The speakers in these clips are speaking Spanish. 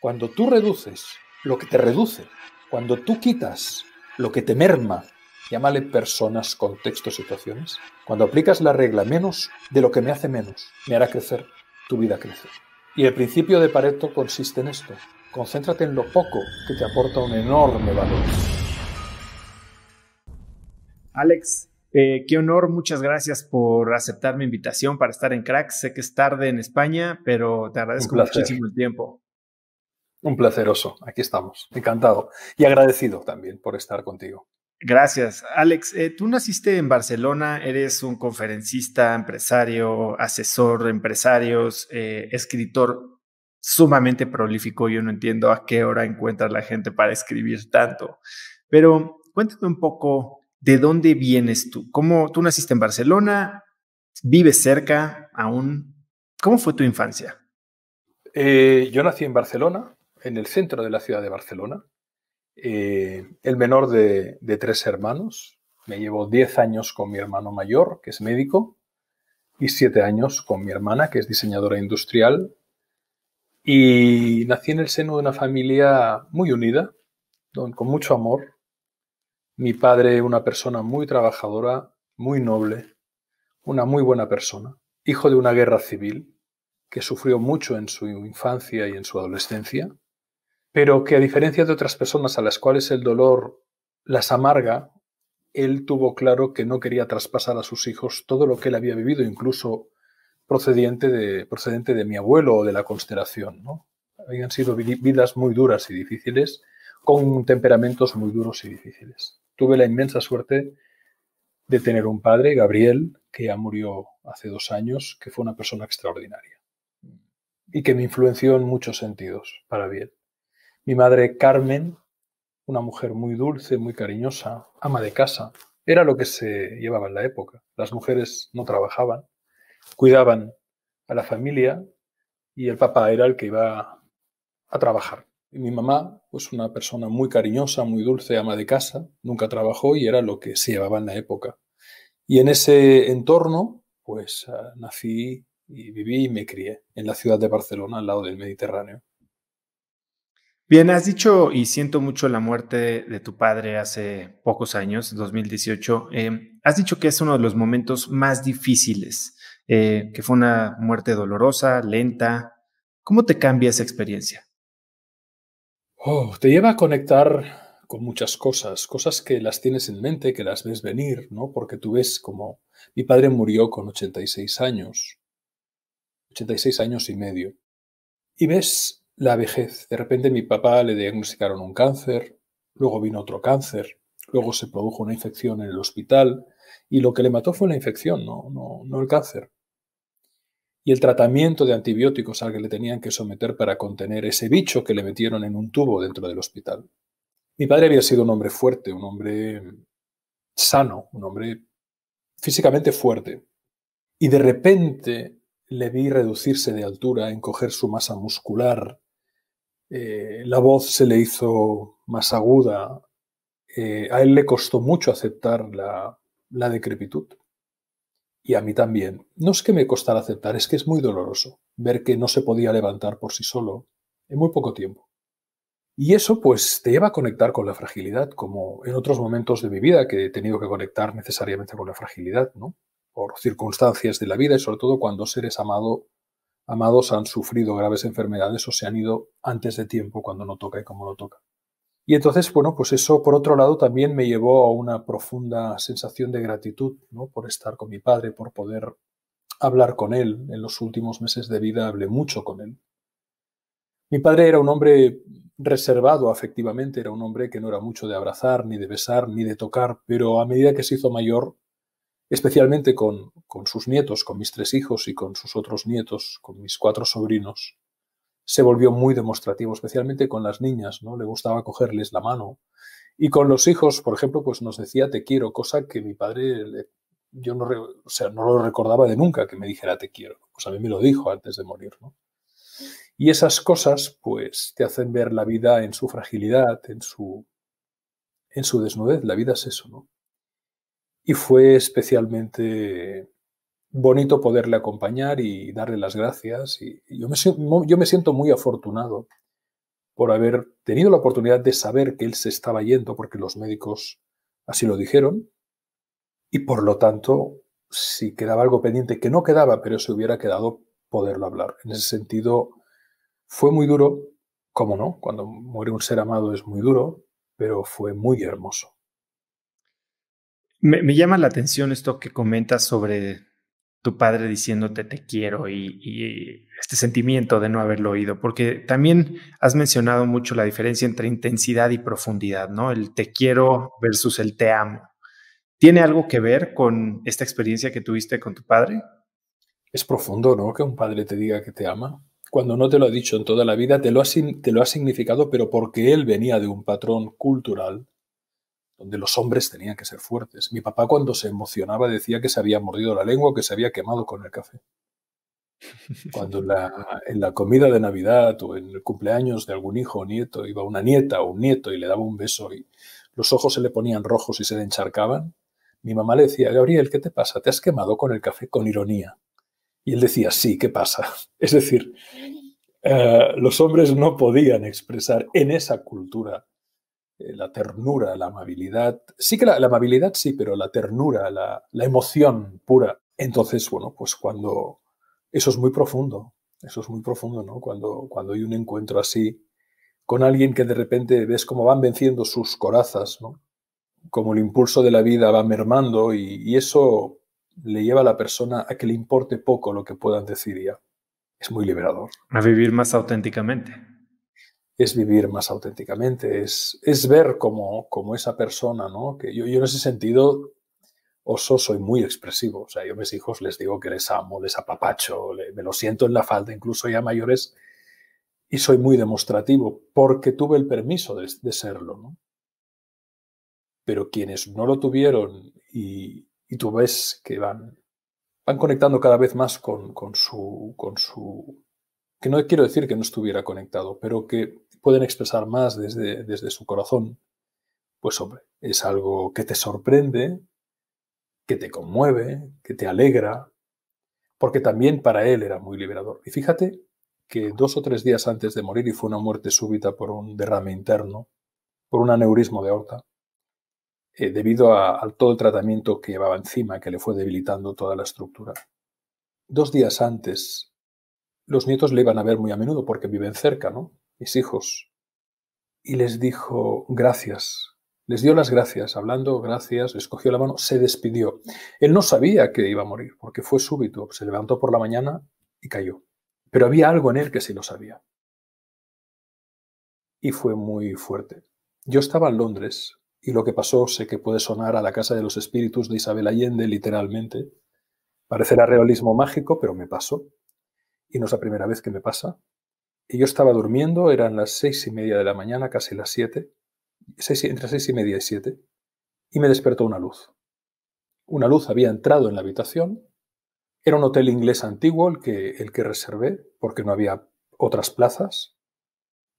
Cuando tú reduces lo que te reduce, cuando tú quitas lo que te merma, llámale personas, contextos, situaciones, cuando aplicas la regla menos de lo que me hace menos, me hará crecer, tu vida crece. Y el principio de Pareto consiste en esto. Concéntrate en lo poco que te aporta un enorme valor. Alex, eh, qué honor, muchas gracias por aceptar mi invitación para estar en Cracks. Sé que es tarde en España, pero te agradezco muchísimo el tiempo. Un placeroso, aquí estamos, encantado y agradecido también por estar contigo. Gracias. Alex, eh, tú naciste en Barcelona, eres un conferencista, empresario, asesor de empresarios, eh, escritor sumamente prolífico. Yo no entiendo a qué hora encuentra la gente para escribir tanto. Pero cuéntame un poco de dónde vienes tú. ¿Cómo tú naciste en Barcelona? ¿Vives cerca aún? ¿Cómo fue tu infancia? Eh, yo nací en Barcelona, en el centro de la ciudad de Barcelona. Eh, el menor de, tres hermanos. Me llevo 10 años con mi hermano mayor, que es médico, y 7 años con mi hermana, que es diseñadora industrial. Y nací en el seno de una familia muy unida, con mucho amor. Mi padre, una persona muy trabajadora, muy noble, una muy buena persona, hijo de una guerra civil que sufrió mucho en su infancia y en su adolescencia pero que a diferencia de otras personas a las cuales el dolor las amarga, él tuvo claro que no quería traspasar a sus hijos todo lo que él había vivido, incluso procedente de, procedente de mi abuelo o de la constelación. ¿no? Habían sido vidas muy duras y difíciles, con temperamentos muy duros y difíciles. Tuve la inmensa suerte de tener un padre, Gabriel, que ya murió hace dos años, que fue una persona extraordinaria y que me influenció en muchos sentidos para bien. Mi madre Carmen, una mujer muy dulce, muy cariñosa, ama de casa, era lo que se llevaba en la época. Las mujeres no trabajaban, cuidaban a la familia y el papá era el que iba a trabajar. Y mi mamá, pues una persona muy cariñosa, muy dulce, ama de casa, nunca trabajó y era lo que se llevaba en la época. Y en ese entorno, pues ah, nací y viví y me crié en la ciudad de Barcelona, al lado del Mediterráneo. Bien, has dicho y siento mucho la muerte de tu padre hace pocos años, 2018. Eh, has dicho que es uno de los momentos más difíciles, eh, que fue una muerte dolorosa, lenta. ¿Cómo te cambia esa experiencia? Oh, te lleva a conectar con muchas cosas, cosas que las tienes en mente, que las ves venir, ¿no? Porque tú ves como mi padre murió con 86 años, 86 años y medio, y ves la vejez. De repente mi papá le diagnosticaron un cáncer, luego vino otro cáncer, luego se produjo una infección en el hospital y lo que le mató fue la infección, no, no, no el cáncer. Y el tratamiento de antibióticos al que le tenían que someter para contener ese bicho que le metieron en un tubo dentro del hospital. Mi padre había sido un hombre fuerte, un hombre sano, un hombre físicamente fuerte. Y de repente le vi reducirse de altura, encoger su masa muscular, eh, la voz se le hizo más aguda, eh, a él le costó mucho aceptar la, la decrepitud. Y a mí también. No es que me costara aceptar, es que es muy doloroso ver que no se podía levantar por sí solo en muy poco tiempo. Y eso pues te lleva a conectar con la fragilidad, como en otros momentos de mi vida que he tenido que conectar necesariamente con la fragilidad, ¿no? Por circunstancias de la vida y sobre todo cuando seres amado amados han sufrido graves enfermedades o se han ido antes de tiempo cuando no toca y como no toca. Y entonces, bueno, pues eso por otro lado también me llevó a una profunda sensación de gratitud, ¿no? Por estar con mi padre, por poder hablar con él. En los últimos meses de vida hablé mucho con él. Mi padre era un hombre reservado afectivamente, era un hombre que no era mucho de abrazar, ni de besar, ni de tocar, pero a medida que se hizo mayor, especialmente con, sus nietos, con mis tres hijos y con sus otros nietos, con mis cuatro sobrinos, se volvió muy demostrativo, especialmente con las niñas, ¿no? Le gustaba cogerles la mano. Y con los hijos, por ejemplo, pues nos decía te quiero, cosa que mi padre, yo no, o sea, no lo recordaba de nunca que me dijera te quiero. Pues a mí me lo dijo antes de morir, ¿no? Y esas cosas, pues, te hacen ver la vida en su fragilidad, en su, en su desnudez. La vida es eso, ¿no? Y fue especialmente bonito poderle acompañar y darle las gracias. Y yo me, yo me siento muy afortunado por haber tenido la oportunidad de saber que él se estaba yendo, porque los médicos así lo dijeron, y por lo tanto, si quedaba algo pendiente, que no quedaba, pero se hubiera quedado, poderlo hablar. En ese sentido, fue muy duro, cómo no, cuando muere un ser amado es muy duro, pero fue muy hermoso. Me, llama la atención esto que comentas sobre tu padre diciéndote te quiero y, este sentimiento de no haberlo oído, porque también has mencionado mucho la diferencia entre intensidad y profundidad, ¿no? El te quiero versus el te amo. ¿Tiene algo que ver con esta experiencia que tuviste con tu padre? Es profundo, ¿no? Que un padre te diga que te ama. Cuando no te lo ha dicho en toda la vida, te lo ha, te lo ha significado, pero porque él venía de un patrón cultural donde los hombres tenían que ser fuertes. Mi papá cuando se emocionaba decía que se había mordido la lengua o que se había quemado con el café. Cuando en la comida de Navidad o en el cumpleaños de algún hijo o nieto iba una nieta o un nieto y le daba un beso y los ojos se le ponían rojos y se le encharcaban, mi mamá le decía, Gabriel, ¿qué te pasa? ¿Te has quemado con el café con ironía? Y él decía, sí, ¿qué pasa? Es decir, eh, los hombres no podían expresar en esa cultura la ternura, la amabilidad. Sí que la, amabilidad sí, pero la ternura, la, emoción pura. Entonces, bueno, pues cuando eso es muy profundo, eso es muy profundo, ¿no? Cuando, cuando hay un encuentro así con alguien que de repente ves cómo van venciendo sus corazas, ¿no? Como el impulso de la vida va mermando y eso le lleva a la persona a que le importe poco lo que puedan decir ya. Es muy liberador. A vivir más auténticamente es vivir más auténticamente, es, es ver como, esa persona, ¿no? Que yo, yo en ese sentido, oso, soy muy expresivo. O sea, yo a mis hijos les digo que les amo, les apapacho, me lo siento en la falda, incluso ya mayores, y soy muy demostrativo, porque tuve el permiso de, serlo, ¿no? Pero quienes no lo tuvieron y, y tú ves que van, van conectando cada vez más con, con, su, con su... que no quiero decir que no estuviera conectado, pero que pueden expresar más desde, desde su corazón, pues hombre, es algo que te sorprende, que te conmueve, que te alegra, porque también para él era muy liberador. Y fíjate que dos o tres días antes de morir, y fue una muerte súbita por un derrame interno, por un aneurismo de aorta, eh, debido a, a, todo el tratamiento que llevaba encima, que le fue debilitando toda la estructura. Dos días antes, los nietos le iban a ver muy a menudo porque viven cerca, ¿no? Mis hijos, y les dijo gracias. Les dio las gracias, hablando gracias, les cogió la mano, se despidió. Él no sabía que iba a morir, porque fue súbito. Se levantó por la mañana y cayó. Pero había algo en él que sí lo sabía. Y fue muy fuerte. Yo estaba en Londres y lo que pasó sé que puede sonar a la casa de los espíritus de Isabel Allende, literalmente. Parecerá realismo mágico, pero me pasó. Y no es la primera vez que me pasa. Y yo estaba durmiendo, eran las seis y media de la mañana, casi las siete, entre seis y media y siete, y me despertó una luz. Una luz había entrado en la habitación. Era un hotel inglés antiguo el que, el que reservé, porque no había otras plazas.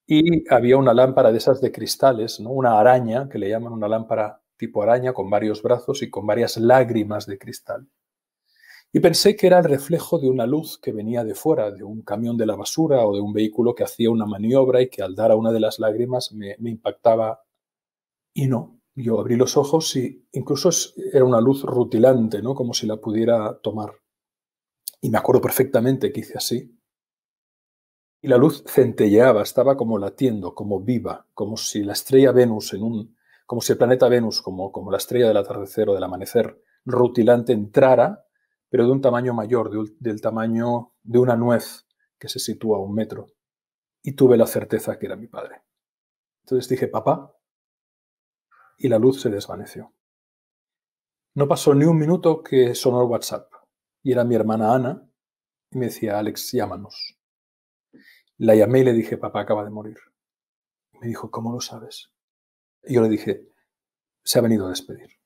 Y había una lámpara de esas de cristales, ¿no? una araña, que le llaman una lámpara tipo araña, con varios brazos y con varias lágrimas de cristal y pensé que era el reflejo de una luz que venía de fuera, de un camión de la basura o de un vehículo que hacía una maniobra y que al dar a una de las lágrimas me, impactaba. Y no, yo abrí los ojos y incluso era una luz rutilante, ¿no? como si la pudiera tomar. Y me acuerdo perfectamente que hice así. Y la luz centelleaba, estaba como latiendo, como viva, como si la estrella Venus en un, como si el planeta Venus, como, como la estrella del atardecer o del amanecer, rutilante entrara pero de un tamaño mayor, del tamaño de una nuez que se sitúa a un metro. Y tuve la certeza que era mi padre. Entonces dije, papá, y la luz se desvaneció. No pasó ni un minuto que sonó el WhatsApp. Y era mi hermana Ana, y me decía, Alex, llámanos. La llamé y le dije, papá acaba de morir. Me dijo, ¿cómo lo sabes? Y yo le dije, se ha venido a despedir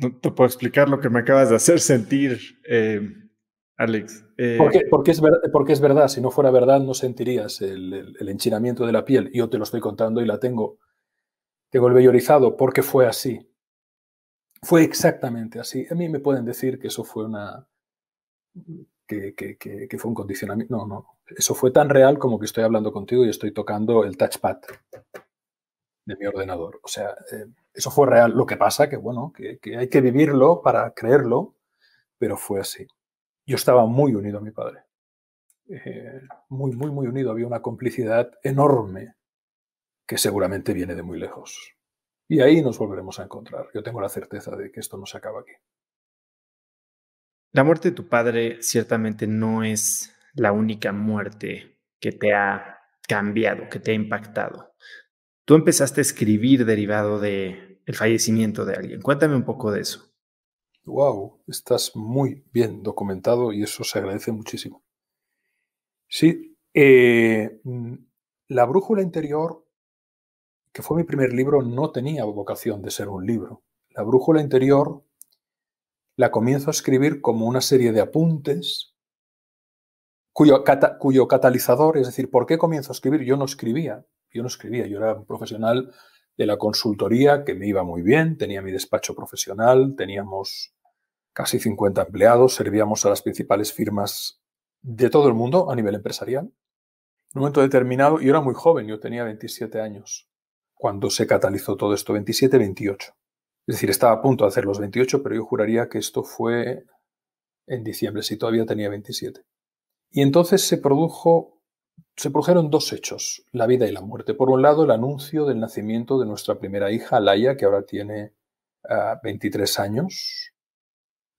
no te puedo explicar lo que me acabas de hacer sentir, eh, Alex. Eh, porque, es porque es verdad, si no fuera verdad no sentirías el, el, enchinamiento de la piel. Yo te lo estoy contando y la tengo, tengo el vello erizado porque fue así. Fue exactamente así. A mí me pueden decir que eso fue una, que, que, fue un condicionamiento. No, no. Eso fue tan real como que estoy hablando contigo y estoy tocando el touchpad de mi ordenador. O sea, eh, eso fue real. Lo que pasa que, bueno, que, hay que vivirlo para creerlo, pero fue así. Yo estaba muy unido a mi padre. Eh, muy, muy, muy unido. Había una complicidad enorme que seguramente viene de muy lejos. Y ahí nos volveremos a encontrar. Yo tengo la certeza de que esto no se acaba aquí. La muerte de tu padre ciertamente no es la única muerte que te ha cambiado, que te ha impactado. Tú empezaste a escribir derivado de el fallecimiento de alguien. Cuéntame un poco de eso. Wow, estás muy bien documentado y eso se agradece muchísimo. Sí, eh, mm, La brújula interior, que fue mi primer libro, no tenía vocación de ser un libro. La brújula interior la comienzo a escribir como una serie de apuntes cuyo, cuyo catalizador, es decir, ¿por qué comienzo a escribir? Yo no escribía, yo no escribía, yo era un profesional de la consultoría que me iba muy bien, tenía mi despacho profesional, teníamos casi 50 empleados, servíamos a las principales firmas de todo el mundo a nivel empresarial. En un momento determinado, yo era muy joven, yo tenía 27 años, cuando se catalizó todo esto, 27, 28. Es decir, estaba a punto de hacer los 28, pero yo juraría que esto fue en diciembre, si todavía tenía 27. Y entonces se produjo se produjeron dos hechos, la vida y la muerte. Por un lado, el anuncio del nacimiento de nuestra primera hija, Laia, que ahora tiene 23 ah, años.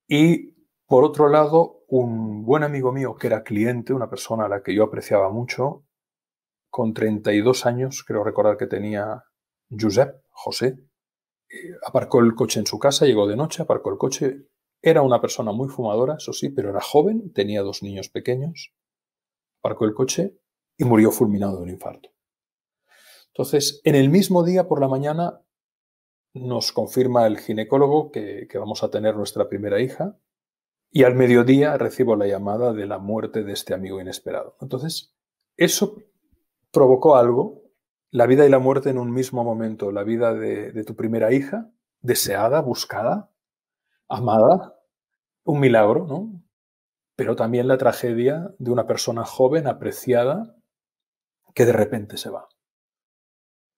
Y por otro lado, un buen amigo mío que era cliente, una persona a la que yo apreciaba mucho, con 32 años, creo recordar que tenía Josep, José, eh, aparcó el coche en su casa, llegó de noche, aparcó el coche. Era una persona muy fumadora, eso sí, pero era joven, tenía dos niños pequeños. Aparcó el coche y murió fulminado de un infarto. Entonces, en el mismo día por la mañana nos confirma el ginecólogo que, vamos a tener nuestra primera hija y al mediodía recibo la llamada de la muerte de este amigo inesperado. Entonces, eso provocó algo, la vida y la muerte en un mismo momento, la vida de, de tu primera hija, deseada, buscada, amada, un milagro, ¿no? Pero también la tragedia de una persona joven, apreciada, que de repente se va.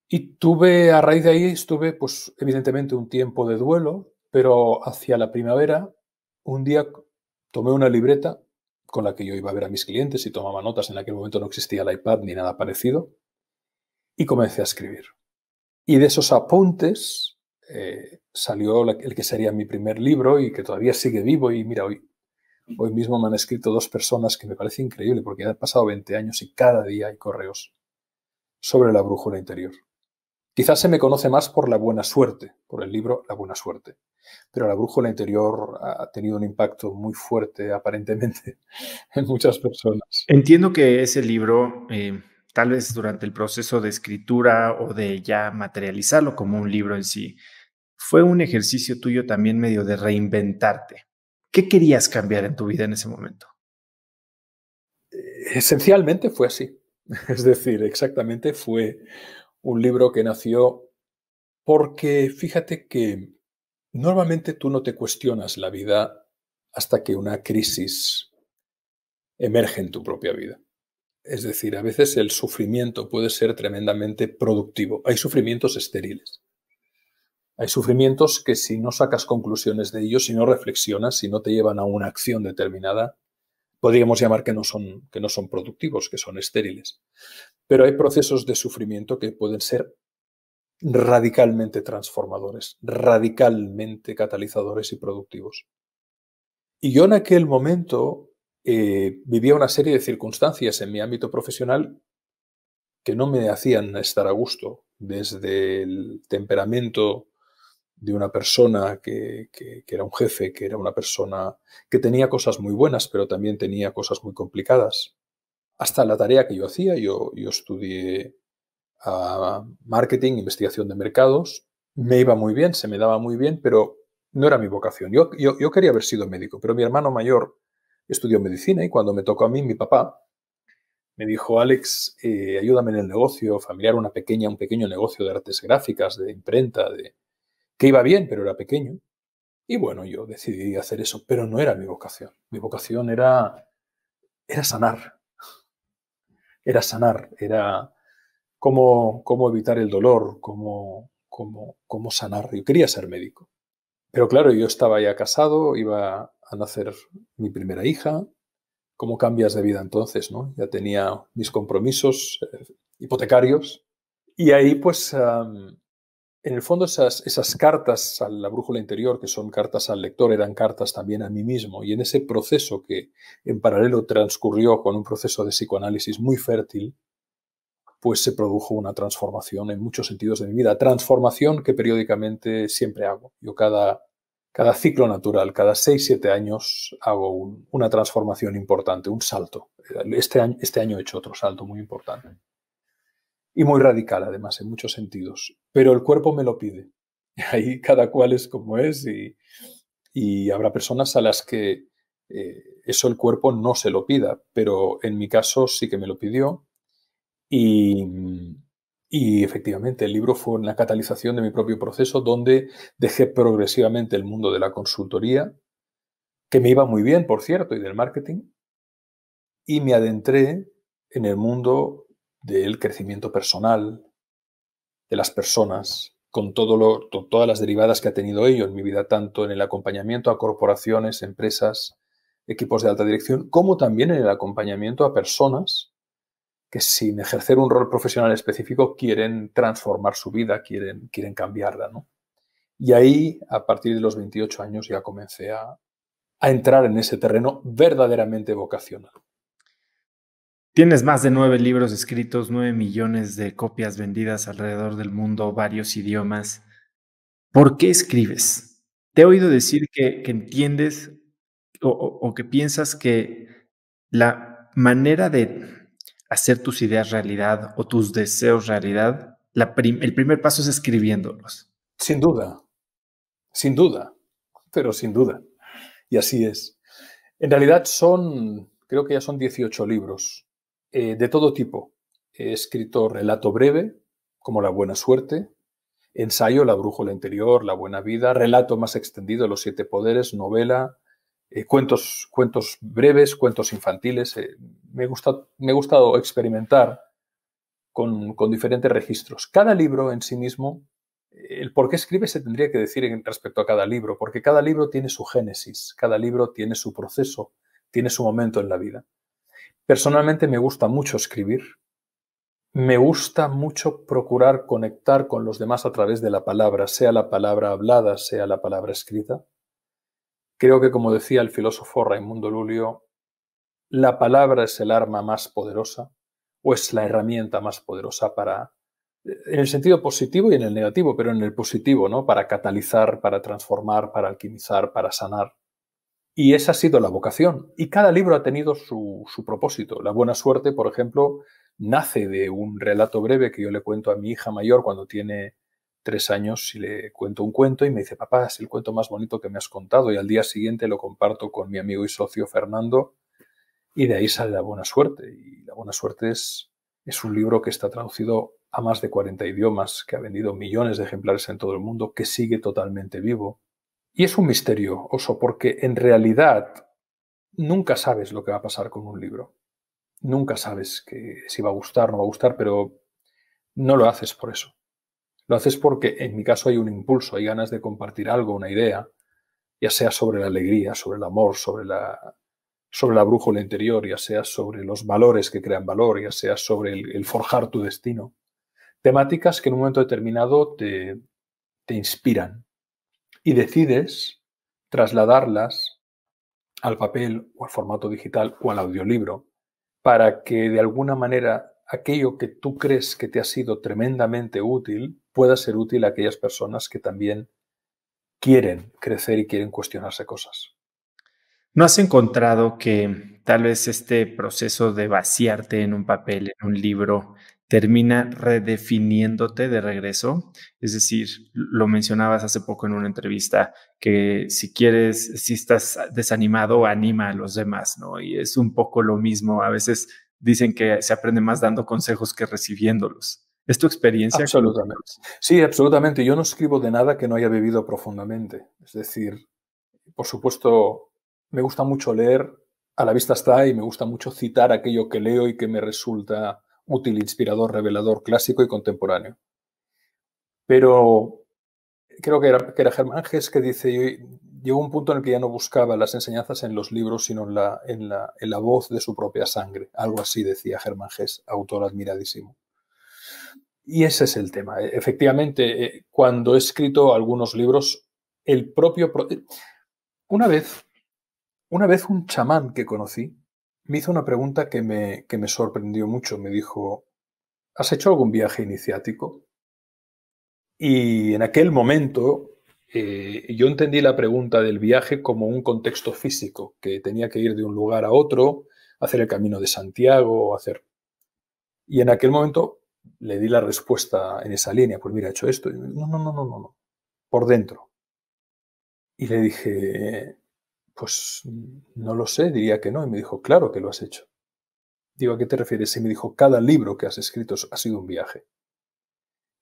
Y tuve, a raíz de ahí, estuve, pues, evidentemente un tiempo de duelo, pero hacia la primavera, un día tomé una libreta con la que yo iba a ver a mis clientes y tomaba notas. En aquel momento no existía el iPad ni nada parecido. Y comencé a escribir. Y de esos apuntes eh, salió el que sería mi primer libro y que todavía sigue vivo. Y mira, hoy Hoy mismo me han escrito dos personas que me parece increíble porque han pasado 20 años y cada día hay correos sobre la brújula interior. Quizás se me conoce más por la buena suerte, por el libro La buena suerte, pero la brújula interior ha tenido un impacto muy fuerte aparentemente en muchas personas. Entiendo que ese libro, eh, tal vez durante el proceso de escritura o de ya materializarlo como un libro en sí, fue un ejercicio tuyo también medio de reinventarte. ¿Qué querías cambiar en tu vida en ese momento? Esencialmente fue así. Es decir, exactamente fue un libro que nació porque fíjate que normalmente tú no te cuestionas la vida hasta que una crisis emerge en tu propia vida. Es decir, a veces el sufrimiento puede ser tremendamente productivo. Hay sufrimientos estériles. Hay sufrimientos que si no sacas conclusiones de ellos, si no reflexionas, si no te llevan a una acción determinada, podríamos llamar que no son, que no son productivos, que son estériles. Pero hay procesos de sufrimiento que pueden ser radicalmente transformadores, radicalmente catalizadores y productivos. Y yo en aquel momento eh, vivía una serie de circunstancias en mi ámbito profesional que no me hacían estar a gusto, desde el temperamento de una persona que, era un jefe, que era una persona que tenía cosas muy buenas, pero también tenía cosas muy complicadas. Hasta la tarea que yo hacía, yo, yo estudié ah, marketing, investigación de mercados, me iba muy bien, se me daba muy bien, pero no era mi vocación. Yo, yo, quería haber sido médico, pero mi hermano mayor estudió medicina y cuando me tocó a mí, mi papá me dijo, Alex, eh, ayúdame en el negocio familiar, una pequeña, un pequeño negocio de artes gráficas, de imprenta, de, que iba bien, pero era pequeño. Y bueno, yo decidí hacer eso, pero no era mi vocación. Mi vocación era era sanar. Era sanar, era cómo, cómo evitar el dolor, cómo, cómo, cómo sanar. Yo quería ser médico. Pero claro, yo estaba ya casado, iba a nacer mi primera hija. ¿Cómo cambias de vida entonces? ¿no? Ya tenía mis compromisos eh, hipotecarios. Y ahí, pues, en el fondo, esas, cartas a la brújula interior, que son cartas al lector, eran cartas también a mí mismo. Y en ese proceso que en paralelo transcurrió con un proceso de psicoanálisis muy fértil, pues se produjo una transformación en muchos sentidos de mi vida. Transformación que periódicamente siempre hago. Yo cada, cada ciclo natural, cada 6-7 años hago una transformación importante, un salto. Este año, este año he hecho otro salto muy importante. Y muy radical, además, en muchos sentidos. Pero el cuerpo me lo pide. Ahí cada cual es como es y, habrá personas a las que eh, eso el cuerpo no se lo pida, pero en mi caso sí que me lo pidió y, efectivamente, el libro fue una catalización de mi propio proceso donde dejé progresivamente el mundo de la consultoría, que me iba muy bien, por cierto, y del marketing, y me adentré en el mundo del crecimiento personal, de las personas, con todas las derivadas que ha tenido ello en mi vida, tanto en el acompañamiento a corporaciones, empresas, equipos de alta dirección, como también en el acompañamiento a personas que sin ejercer un rol profesional específico quieren transformar su vida, quieren, quieren cambiarla. ¿no? Y ahí, a partir de los 28 años, ya comencé a entrar en ese terreno verdaderamente vocacional. Tienes más de nueve libros escritos, nueve millones de copias vendidas alrededor del mundo, varios idiomas. ¿Por qué escribes? Te he oído decir que, que entiendes o, o, que piensas que la manera de hacer tus ideas realidad o tus deseos realidad, el primer paso es escribiéndolos. Sin duda, sin duda, pero sin duda. Y así es. En realidad son, creo que ya son 18 libros, eh, de todo tipo. He escrito relato breve, como La Buena Suerte, ensayo La Brújula Interior, La Buena Vida, relato más extendido, Los Siete Poderes, novela, eh, cuentos, cuentos breves, cuentos infantiles. Eh, me, gusta, me ha gustado experimentar con, con, diferentes registros. Cada libro en sí mismo, el por qué escribe se tendría que decir respecto a cada libro, porque cada libro tiene su génesis, cada libro tiene su proceso, tiene su momento en la vida. Personalmente me gusta mucho escribir. Me gusta mucho procurar conectar con los demás a través de la palabra, sea la palabra hablada, sea la palabra escrita. Creo que, como decía el filósofo Raimundo Lulio, la palabra es el arma más poderosa o es la herramienta más poderosa para, en el sentido positivo y en el negativo, pero en el positivo, ¿no? Para catalizar, para transformar, para alquimizar, para sanar. Y esa ha sido la vocación. Y cada libro ha tenido su, su propósito. La buena suerte, por ejemplo, nace de un relato breve que yo le cuento a mi hija mayor cuando tiene tres años y le cuento un cuento y me dice, papá, es el cuento más bonito que me has contado. Y al día siguiente lo comparto con mi amigo y socio Fernando y de ahí sale La Buena Suerte. Y La Buena Suerte es, es un libro que está traducido a más de 40 idiomas, que ha vendido millones de ejemplares en todo el mundo, que sigue totalmente vivo. Y es un misterio, Oso, porque en realidad nunca sabes lo que va a pasar con un libro. Nunca sabes que si va a gustar o no va a gustar, pero no lo haces por eso. Lo haces porque en mi caso hay un impulso, hay ganas de compartir algo, una idea, ya sea sobre la alegría, sobre el amor, sobre la, sobre la brújula interior, ya sea sobre los valores que crean valor, ya sea sobre el, forjar tu destino. Temáticas que en un momento determinado te, te inspiran y decides trasladarlas al papel o al formato digital o al audiolibro para que de alguna manera aquello que tú crees que te ha sido tremendamente útil pueda ser útil a aquellas personas que también quieren crecer y quieren cuestionarse cosas. ¿No has encontrado que tal vez este proceso de vaciarte en un papel, en un libro, termina redefiniéndote de regreso? Es decir, lo mencionabas hace poco en una entrevista, que si quieres, si estás desanimado, anima a los demás, ¿no? Y es un poco lo mismo. A veces dicen que se aprende más dando consejos que recibiéndolos. ¿Es tu experiencia? Absolutamente. Sí, absolutamente. Yo no escribo de nada que no haya vivido profundamente. Es decir, por supuesto, me gusta mucho leer a la vista está y me gusta mucho citar aquello que leo y que me resulta útil, inspirador, revelador, clásico y contemporáneo. Pero creo que era, que era Germán Gess que dice, llegó un punto en el que ya no buscaba las enseñanzas en los libros, sino en la, en la, en la voz de su propia sangre. Algo así decía Germán Gess, autor admiradísimo. Y ese es el tema. Efectivamente, eh, cuando he escrito algunos libros, el propio... Una vez, una vez un chamán que conocí me hizo una pregunta que me, que me sorprendió mucho. Me dijo, ¿has hecho algún viaje iniciático? Y en aquel momento eh, yo entendí la pregunta del viaje como un contexto físico, que tenía que ir de un lugar a otro, hacer el camino de Santiago, hacer... Y en aquel momento le di la respuesta en esa línea, pues mira, he hecho esto. no, no, no, no, no, no, por dentro. Y le dije, pues no lo sé, diría que no. Y me dijo, claro que lo has hecho. Digo, ¿a qué te refieres? Y me dijo, cada libro que has escrito ha sido un viaje.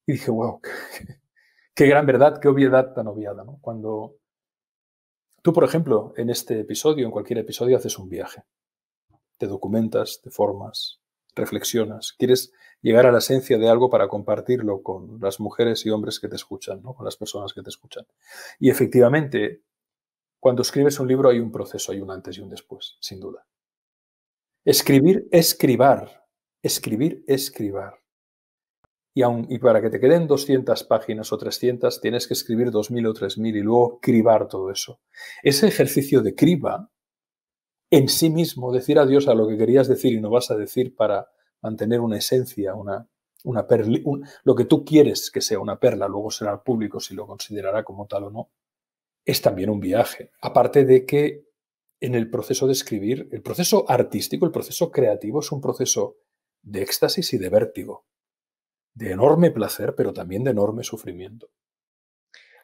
Y dije, wow, qué, gran verdad, qué obviedad tan obviada, ¿no? Cuando tú, por ejemplo, en este episodio, en cualquier episodio, haces un viaje. Te documentas, te formas, reflexionas, quieres llegar a la esencia de algo para compartirlo con las mujeres y hombres que te escuchan, ¿no? con las personas que te escuchan. Y efectivamente, cuando escribes un libro hay un proceso, hay un antes y un después, sin duda. Escribir, escribar, escribir, escribar. Y, aun, y para que te queden 200 páginas o 300, tienes que escribir 2.000 o 3.000 y luego cribar todo eso. Ese ejercicio de criba en sí mismo, decir adiós a lo que querías decir y no vas a decir para mantener una esencia, una, perla, lo que tú quieres que sea una perla, luego será al público si lo considerará como tal o no, es también un viaje. Aparte de que en el proceso de escribir, el proceso artístico, el proceso creativo es un proceso de éxtasis y de vértigo, de enorme placer, pero también de enorme sufrimiento.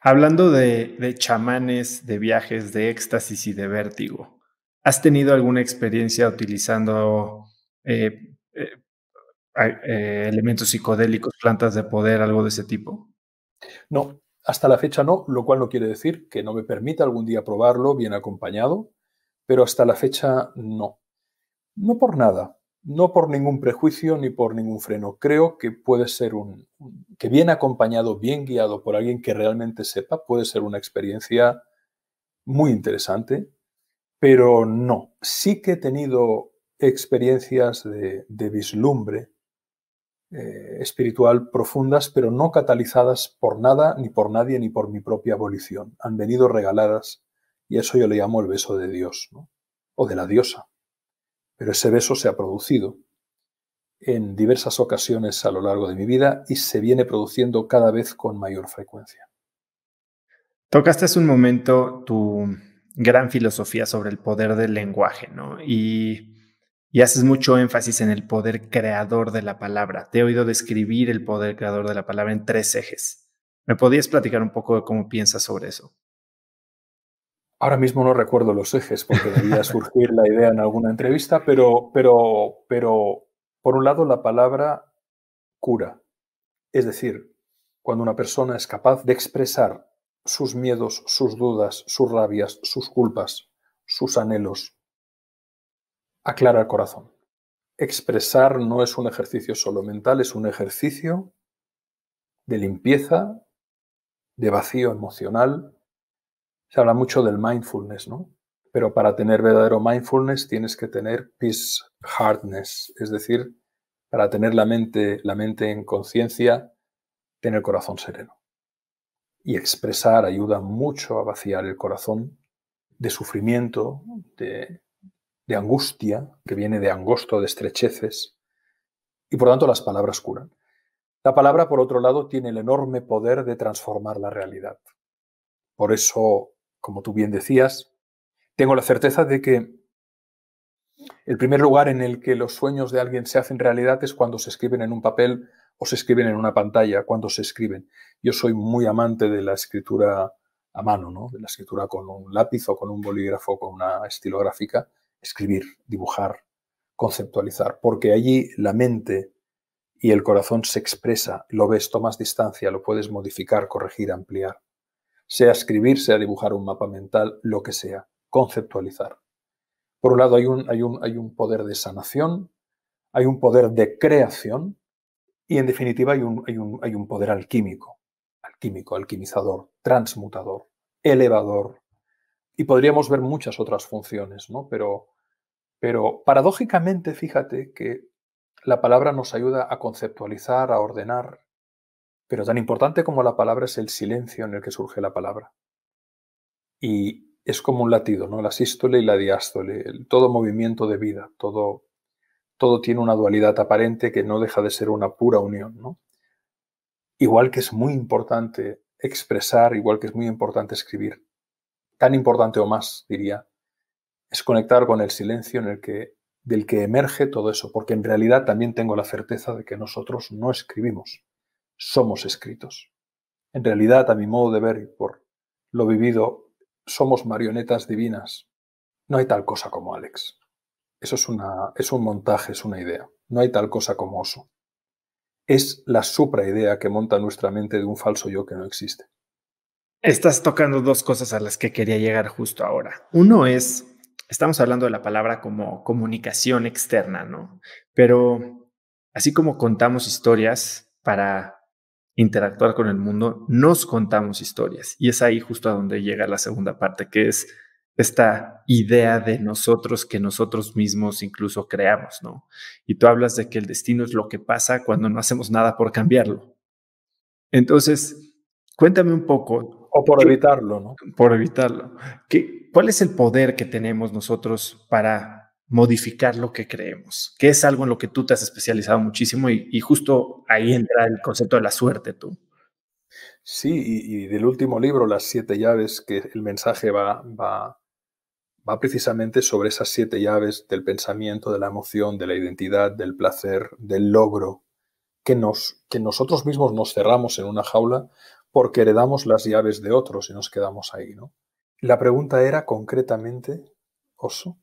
Hablando de, de chamanes, de viajes, de éxtasis y de vértigo, ¿Has tenido alguna experiencia utilizando eh, eh, eh, elementos psicodélicos, plantas de poder, algo de ese tipo? No, hasta la fecha no, lo cual no quiere decir que no me permita algún día probarlo bien acompañado, pero hasta la fecha no. No por nada, no por ningún prejuicio ni por ningún freno. Creo que puede ser un, que bien acompañado, bien guiado por alguien que realmente sepa, puede ser una experiencia muy interesante pero no, sí que he tenido experiencias de, vislumbre eh, espiritual profundas, pero no catalizadas por nada, ni por nadie, ni por mi propia abolición. Han venido regaladas y eso yo le llamo el beso de Dios, o de la diosa. Pero ese beso se ha producido en diversas ocasiones a lo largo de mi vida y se viene produciendo cada vez con mayor frecuencia. Tocaste hace un momento tu gran filosofía sobre el poder del lenguaje, ¿no? Y, haces mucho énfasis en el poder creador de la palabra. Te he oído describir el poder creador de la palabra en tres ejes. ¿Me podías platicar un poco de cómo piensas sobre eso? Ahora mismo no recuerdo los ejes porque debía surgir la idea en alguna entrevista, pero, pero, pero por un lado la palabra cura. Es decir, cuando una persona es capaz de expresar sus miedos, sus dudas, sus rabias, sus culpas, sus anhelos. Aclara el corazón. Expresar no es un ejercicio solo mental, es un ejercicio de limpieza, de vacío emocional. Se habla mucho del mindfulness, ¿no? Pero para tener verdadero mindfulness tienes que tener peace hardness, es decir, para tener la mente, la mente en conciencia, tener el corazón sereno y expresar ayuda mucho a vaciar el corazón de sufrimiento, de, angustia, que viene de angosto, de estrecheces, y por tanto las palabras curan. La palabra, por otro lado, tiene el enorme poder de transformar la realidad. Por eso, como tú bien decías, tengo la certeza de que el primer lugar en el que los sueños de alguien se hacen realidad es cuando se escriben en un papel o se escriben en una pantalla cuando se escriben. Yo soy muy amante de la escritura a mano, ¿no? de la escritura con un lápiz o con un bolígrafo, con una estilográfica, escribir, dibujar, conceptualizar, porque allí la mente y el corazón se expresa, lo ves, tomas distancia, lo puedes modificar, corregir, ampliar. Sea escribir, sea dibujar un mapa mental, lo que sea, conceptualizar. Por un lado hay un, hay un, hay un poder de sanación, hay un poder de creación y en definitiva hay un, hay un, hay un poder alquímico, alquímico, alquimizador, transmutador, elevador. Y podríamos ver muchas otras funciones, ¿no? Pero, pero paradójicamente, fíjate que la palabra nos ayuda a conceptualizar, a ordenar, pero tan importante como la palabra es el silencio en el que surge la palabra. Y es como un latido, ¿no? La sístole y la diástole, todo movimiento de vida, todo, todo tiene una dualidad aparente que no deja de ser una pura unión, ¿no? Igual que es muy importante expresar, igual que es muy importante escribir, tan importante o más, diría, es conectar con el silencio del que emerge todo eso, porque en realidad también tengo la certeza de que nosotros no escribimos, somos escritos. En realidad, a mi modo de ver y por lo vivido, somos marionetas divinas. No hay tal cosa como Alex. Eso es, una, es un montaje, es una idea. No hay tal cosa como oso. Es la supraidea que monta nuestra mente de un falso yo que no existe. Estás tocando dos cosas a las que quería llegar justo ahora. Uno es estamos hablando de la palabra como comunicación externa, ¿no? Pero así como contamos historias para interactuar con el mundo, nos contamos historias. Y es ahí justo a donde llega la segunda parte, que es esta idea de nosotros que nosotros mismos incluso creamos, ¿no? Y tú hablas de que el destino es lo que pasa cuando no hacemos nada por cambiarlo. Entonces, cuéntame un poco, o por evitarlo, ¿no? Por evitarlo. ¿Qué, ¿Cuál es el poder que tenemos nosotros para modificar lo que creemos? Que es algo en lo que tú te has especializado muchísimo y, justo ahí entra el concepto de la suerte tú. Sí, y, del último libro, Las siete llaves, que el mensaje va, va, va precisamente sobre esas siete llaves del pensamiento, de la emoción, de la identidad, del placer, del logro, que, nos, que nosotros mismos nos cerramos en una jaula porque heredamos las llaves de otros y nos quedamos ahí, ¿no? La pregunta era concretamente, Oso.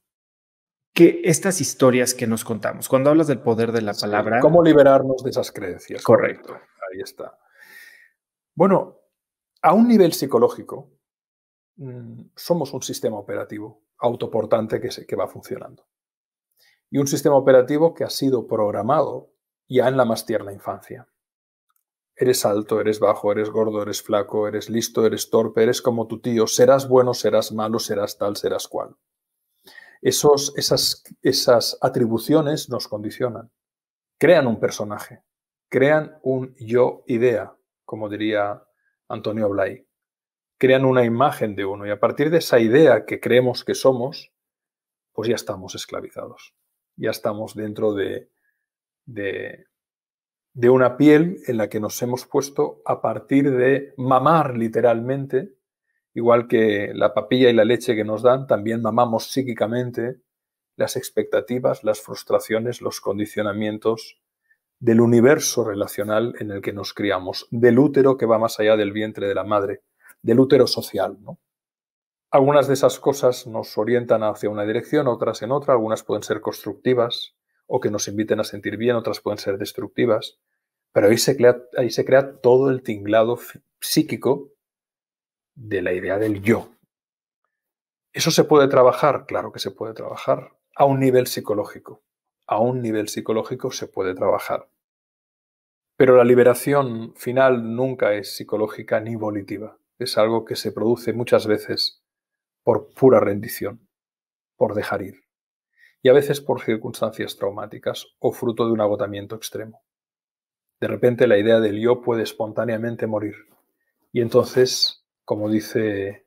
Que estas historias que nos contamos, cuando hablas del poder de la palabra. ¿Cómo liberarnos de esas creencias? Correcto. Ahí está. Bueno, a un nivel psicológico, mm, somos un sistema operativo autoportante que, se, que va funcionando. Y un sistema operativo que ha sido programado ya en la más tierna infancia. Eres alto, eres bajo, eres gordo, eres flaco, eres listo, eres torpe, eres como tu tío, serás bueno, serás malo, serás tal, serás cual. Esos, esas, esas atribuciones nos condicionan, crean un personaje, crean un yo idea, como diría Antonio Blay, crean una imagen de uno y a partir de esa idea que creemos que somos, pues ya estamos esclavizados, ya estamos dentro de, de, de una piel en la que nos hemos puesto a partir de mamar literalmente, igual que la papilla y la leche que nos dan, también mamamos psíquicamente las expectativas, las frustraciones, los condicionamientos del universo relacional en el que nos criamos, del útero que va más allá del vientre de la madre, del útero social. ¿no? Algunas de esas cosas nos orientan hacia una dirección, otras en otra, algunas pueden ser constructivas, o que nos inviten a sentir bien, otras pueden ser destructivas, pero ahí se crea, se crea todo el tinglado psíquico de la idea del yo. ¿Eso se puede trabajar? Claro que se puede trabajar a un nivel psicológico. A un nivel psicológico se puede trabajar. Pero la liberación final nunca es psicológica ni volitiva. Es algo que se produce muchas veces por pura rendición, por dejar ir y a veces por circunstancias traumáticas o fruto de un agotamiento extremo. De repente la idea del yo puede espontáneamente morir. Y entonces, como dice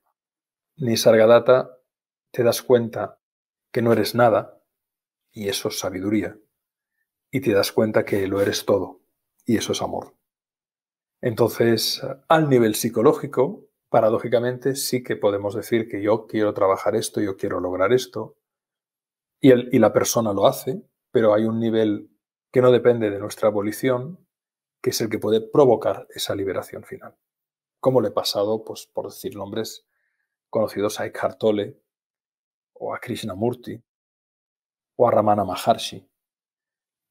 Nisargadatta, te das cuenta que no eres nada, y eso es sabiduría, y te das cuenta que lo eres todo, y eso es amor. Entonces, al nivel psicológico, paradójicamente, sí que podemos decir que yo quiero trabajar esto, yo quiero lograr esto, y, la persona lo hace, pero hay un nivel que no depende de nuestra abolición, que es el que puede provocar esa liberación final. Como le he pasado, pues, por decir nombres conocidos a Eckhart Tolle, o a Krishnamurti, o a Ramana Maharshi.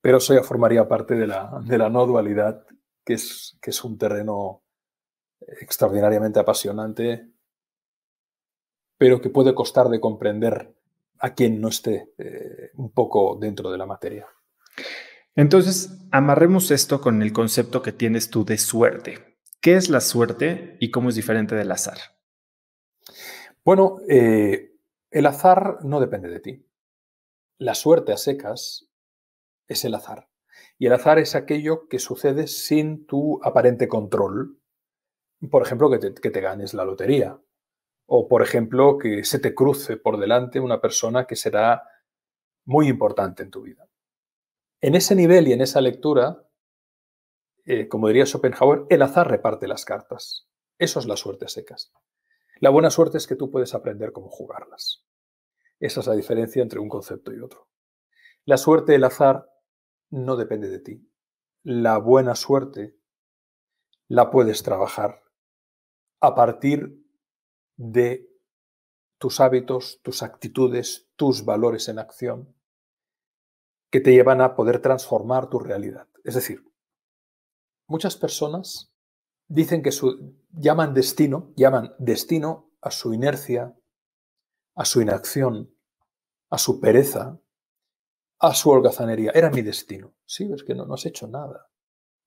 Pero eso ya formaría parte de la, de la no dualidad, que es, que es un terreno extraordinariamente apasionante, pero que puede costar de comprender a quien no esté eh, un poco dentro de la materia. Entonces, amarremos esto con el concepto que tienes tú de suerte. ¿Qué es la suerte y cómo es diferente del azar? Bueno, eh, el azar no depende de ti. La suerte a secas es el azar. Y el azar es aquello que sucede sin tu aparente control. Por ejemplo, que te, que te ganes la lotería. O, por ejemplo, que se te cruce por delante una persona que será muy importante en tu vida. En ese nivel y en esa lectura, eh, como diría Schopenhauer, el azar reparte las cartas. Eso es la suerte secas. La buena suerte es que tú puedes aprender cómo jugarlas. Esa es la diferencia entre un concepto y otro. La suerte del azar no depende de ti. La buena suerte la puedes trabajar a partir de tus hábitos, tus actitudes, tus valores en acción que te llevan a poder transformar tu realidad. Es decir, muchas personas dicen que su, llaman destino, llaman destino a su inercia, a su inacción, a su pereza, a su holgazanería. Era mi destino. Sí, es que no, no has hecho nada.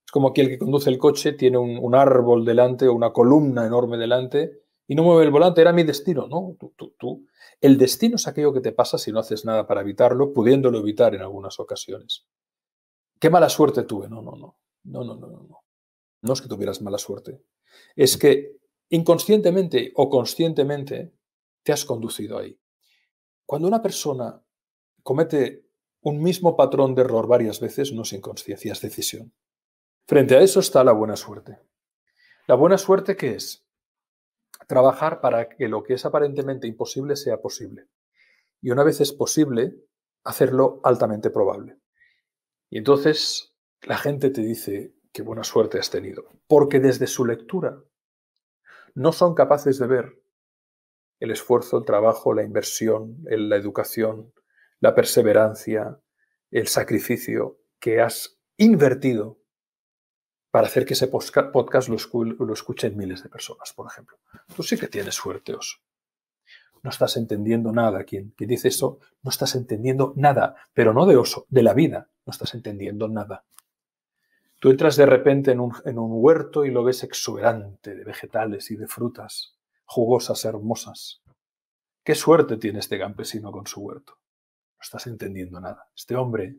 Es como aquel que conduce el coche, tiene un, un, árbol delante o una columna enorme delante y no mueve el volante. Era mi destino. No, tú, tú, tú el destino es aquello que te pasa si no haces nada para evitarlo, pudiéndolo evitar en algunas ocasiones. Qué mala suerte tuve. No, no, no. No, no, no, no. No es que tuvieras mala suerte. Es que inconscientemente o conscientemente te has conducido ahí. Cuando una persona comete un mismo patrón de error varias veces, no es inconsciencia, es decisión. Frente a eso está la buena suerte. ¿La buena suerte qué es? Trabajar para que lo que es aparentemente imposible sea posible. Y una vez es posible, hacerlo altamente probable. Y entonces la gente te dice qué buena suerte has tenido, porque desde su lectura no son capaces de ver el esfuerzo, el trabajo, la inversión, la educación, la perseverancia, el sacrificio que has invertido para hacer que ese podcast lo, escuchen miles de personas, por ejemplo. Tú sí que tienes suerte, Oso. No estás entendiendo nada. Quien, dice eso, no estás entendiendo nada, pero no de Oso, de la vida, no estás entendiendo nada. Tú entras de repente en un, en un huerto y lo ves exuberante de vegetales y de frutas, jugosas, hermosas. ¿Qué suerte tiene este campesino con su huerto? No estás entendiendo nada. Este hombre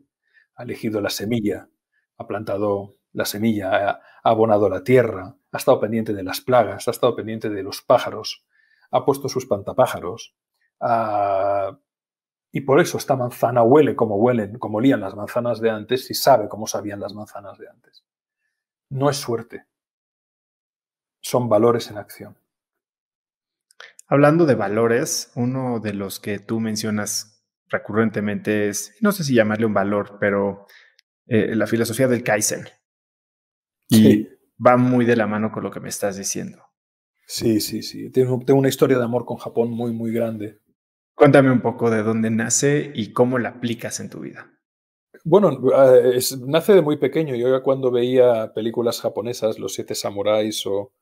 ha elegido la semilla, ha plantado la semilla, ha, abonado la tierra, ha estado pendiente de las plagas, ha estado pendiente de los pájaros, ha puesto sus pantapájaros. y por eso esta manzana huele como huelen, como olían las manzanas de antes y sabe cómo sabían las manzanas de antes. No es suerte, son valores en acción. Hablando de valores, uno de los que tú mencionas recurrentemente es, no sé si llamarle un valor, pero eh, la filosofía del Kaizen. Y va muy de la mano con lo que me estás diciendo. Sí, sí, sí. Tengo, una historia de amor con Japón muy, muy grande. Cuéntame un poco de dónde nace y cómo la aplicas en tu vida. Bueno, eh, nace de muy pequeño. Yo cuando veía películas japonesas, Los Siete Samuráis o,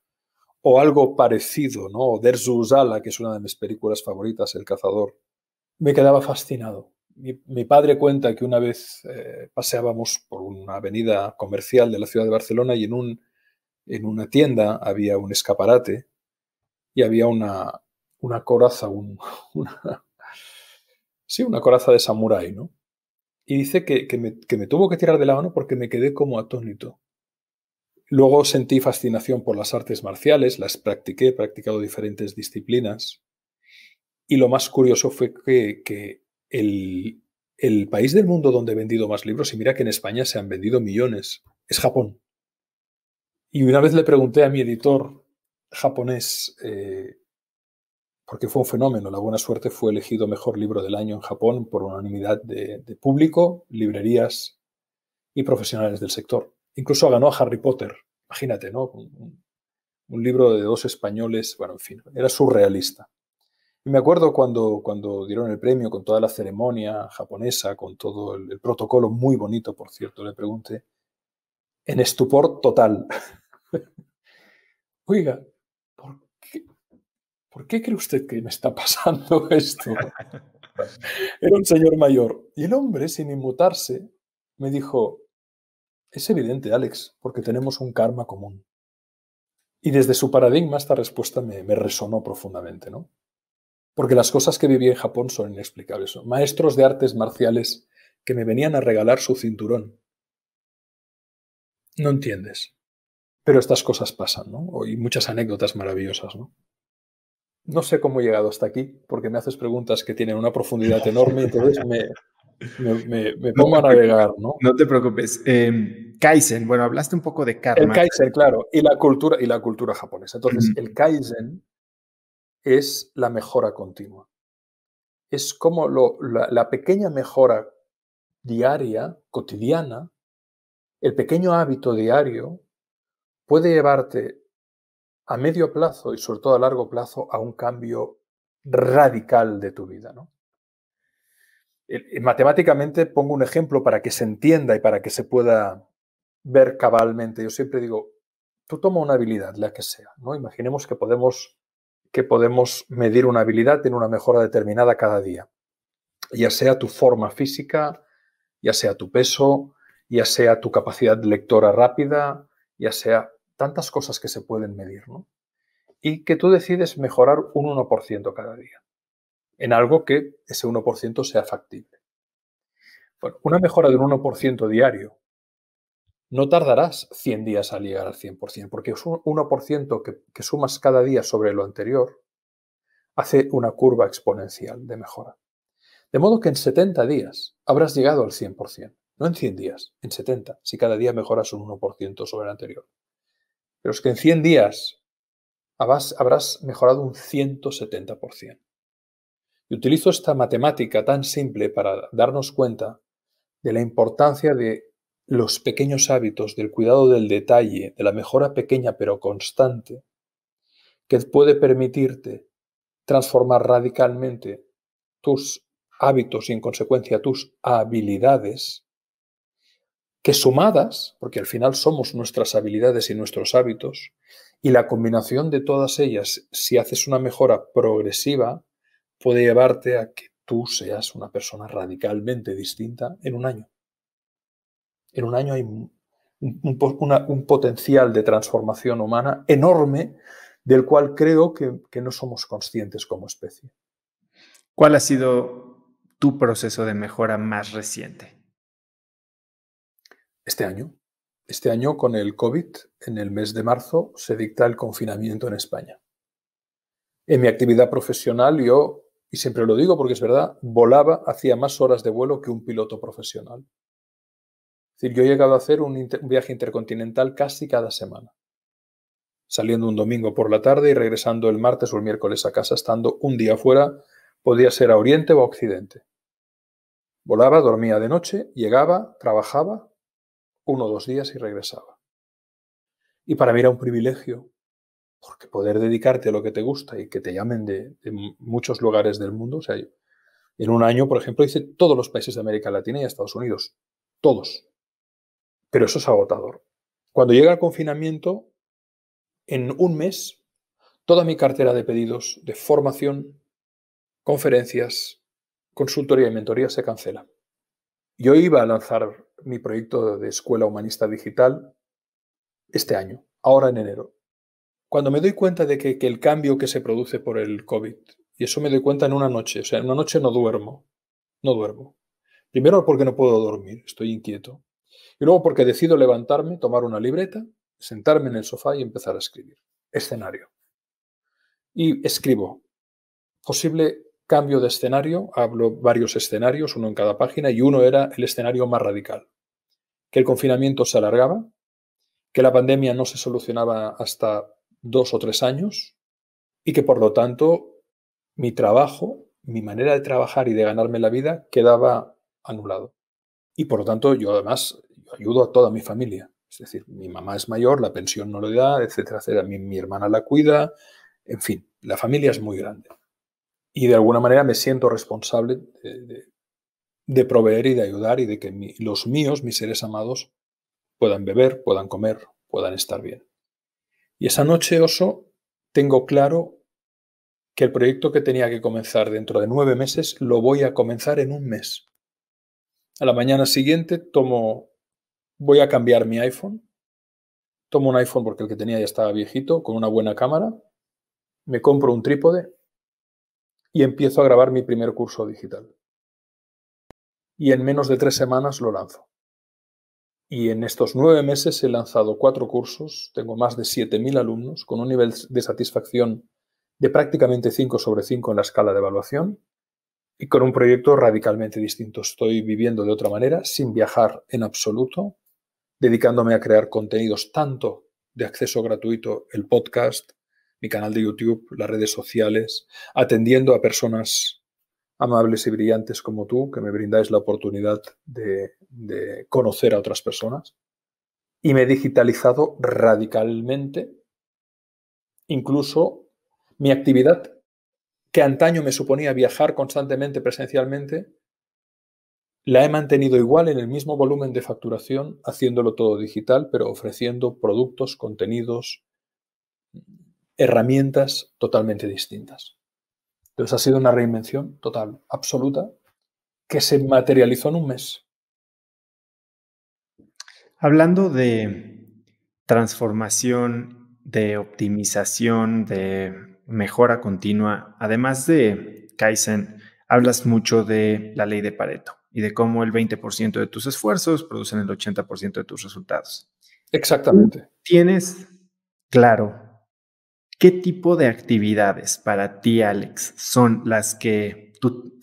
o algo parecido, ¿no? Derzu Uzala, que es una de mis películas favoritas, El Cazador, me quedaba fascinado. Mi, padre cuenta que una vez eh, paseábamos por una avenida comercial de la ciudad de Barcelona y en, un, en una tienda había un escaparate y había una, una coraza, un, sí, una coraza de samurái, ¿no? Y dice que, que, me, que me tuvo que tirar de la mano porque me quedé como atónito. Luego sentí fascinación por las artes marciales, las practiqué, he practicado diferentes disciplinas. Y lo más curioso fue que el, país del mundo donde he vendido más libros, y mira que en España se han vendido millones, es Japón. Y una vez le pregunté a mi editor japonés, eh, porque fue un fenómeno, la buena suerte fue elegido mejor libro del año en Japón por unanimidad de, público, librerías y profesionales del sector. Incluso ganó a Harry Potter, imagínate, ¿no? Un, un libro de dos españoles, bueno, en fin, era surrealista. Y me acuerdo cuando, cuando dieron el premio, con toda la ceremonia japonesa, con todo el, protocolo muy bonito, por cierto, le pregunté, en estupor total. Oiga, ¿por qué, ¿por qué cree usted que me está pasando esto? Era un señor mayor. Y el hombre, sin inmutarse, me dijo, es evidente, Alex, porque tenemos un karma común. Y desde su paradigma esta respuesta me, resonó profundamente, ¿no? Porque las cosas que viví en Japón son inexplicables. Maestros de artes marciales que me venían a regalar su cinturón. No entiendes. Pero estas cosas pasan, ¿no? Y muchas anécdotas maravillosas, ¿no? No sé cómo he llegado hasta aquí, porque me haces preguntas que tienen una profundidad enorme, entonces me, me, pongo a navegar, ¿no? No te preocupes. Em, Kaizen, bueno, hablaste un poco de karma. El Kaizen, claro, y la cultura, y la cultura japonesa. Entonces, el Kaizen es la mejora continua. Es como la pequeña mejora diaria, cotidiana, el pequeño hábito diario puede llevarte a medio plazo y sobre todo a largo plazo a un cambio radical de tu vida. ¿no? Matemáticamente pongo un ejemplo para que se entienda y para que se pueda ver cabalmente. Yo siempre digo, tú toma una habilidad, la que sea. ¿no? Imaginemos que podemos, que podemos medir una habilidad en una mejora determinada cada día. Ya sea tu forma física, ya sea tu peso, ya sea tu capacidad lectora rápida, ya sea tantas cosas que se pueden medir, ¿no? Y que tú decides mejorar un 1% cada día, en algo que ese 1% sea factible. Bueno, una mejora de un 1% diario, no tardarás 100 días a llegar al 100%, porque es un 1% que, que sumas cada día sobre lo anterior, hace una curva exponencial de mejora. De modo que en 70 días habrás llegado al 100%, no en 100 días, en 70, si cada día mejoras un 1% sobre el anterior. Pero es que en 100 días habrás, mejorado un 170%. Y utilizo esta matemática tan simple para darnos cuenta de la importancia de los pequeños hábitos, del cuidado del detalle, de la mejora pequeña pero constante, que puede permitirte transformar radicalmente tus hábitos y en consecuencia tus habilidades que sumadas, porque al final somos nuestras habilidades y nuestros hábitos, y la combinación de todas ellas, si haces una mejora progresiva, puede llevarte a que tú seas una persona radicalmente distinta en un año. En un año hay un, potencial de transformación humana enorme del cual creo que, que no somos conscientes como especie. ¿Cuál ha sido tu proceso de mejora más reciente? Este año, este año con el COVID, en el mes de marzo, se dicta el confinamiento en España. En mi actividad profesional yo, y siempre lo digo porque es verdad, volaba, hacía más horas de vuelo que un piloto profesional. Es decir, yo he llegado a hacer un, viaje intercontinental casi cada semana, saliendo un domingo por la tarde y regresando el martes o el miércoles a casa, estando un día fuera, podía ser a Oriente o a Occidente. Volaba, dormía de noche, llegaba, trabajaba, uno o dos días y regresaba. Y para mí era un privilegio, porque poder dedicarte a lo que te gusta y que te llamen de, muchos lugares del mundo, o sea, en un año, por ejemplo, hice todos los países de América Latina y Estados Unidos, todos. Pero eso es agotador. Cuando llega el confinamiento, en un mes, toda mi cartera de pedidos de formación, conferencias, consultoría y mentoría se cancela. Yo iba a lanzar mi proyecto de escuela humanista digital este año, ahora en enero. Cuando me doy cuenta de que, el cambio que se produce por el COVID, y eso me doy cuenta en una noche, o sea, en una noche no duermo, no duermo. Primero porque no puedo dormir, estoy inquieto. Y luego porque decido levantarme, tomar una libreta, sentarme en el sofá y empezar a escribir. Escenario. Y escribo. Posible cambio de escenario, hablo varios escenarios, uno en cada página, y uno era el escenario más radical, que el confinamiento se alargaba, que la pandemia no se solucionaba hasta dos o tres años y que por lo tanto mi trabajo, mi manera de trabajar y de ganarme la vida quedaba anulado. Y por lo tanto yo además ayudo a toda mi familia. Es decir, mi mamá es mayor, la pensión no lo da, etcétera, etcétera. Mi, mi hermana la cuida, en fin, la familia es muy grande y de alguna manera me siento responsable de, proveer y de ayudar y de que los míos, mis seres amados, puedan beber, puedan comer, puedan estar bien. Y esa noche, oso, tengo claro que el proyecto que tenía que comenzar dentro de nueve meses lo voy a comenzar en un mes. A la mañana siguiente tomo, voy a cambiar mi iPhone, tomo un iPhone porque el que tenía ya estaba viejito, con una buena cámara, me compro un trípode y empiezo a grabar mi primer curso digital. Y en menos de tres semanas lo lanzo. Y en estos nueve meses he lanzado cuatro cursos, tengo más de 7.000 alumnos, con un nivel de satisfacción de prácticamente 5 sobre 5 en la escala de evaluación y con un proyecto radicalmente distinto. Estoy viviendo de otra manera, sin viajar en absoluto, dedicándome a crear contenidos tanto de acceso gratuito, el podcast, mi canal de YouTube, las redes sociales, atendiendo a personas amables y brillantes como tú, que me brindáis la oportunidad de, de conocer a otras personas. Y me he digitalizado radicalmente, incluso mi actividad, que antaño me suponía viajar constantemente presencialmente, la he mantenido igual en el mismo volumen de facturación, haciéndolo todo digital, pero ofreciendo productos, contenidos, herramientas totalmente distintas. Entonces ha sido una reinvención total, absoluta, que se materializó en un mes. Hablando de transformación, de optimización, de mejora continua, además de Kaizen, hablas mucho de la ley de Pareto y de cómo el 20% de tus esfuerzos producen el 80% de tus resultados. Exactamente. ¿Tienes claro qué tipo de actividades para ti, Alex, son las que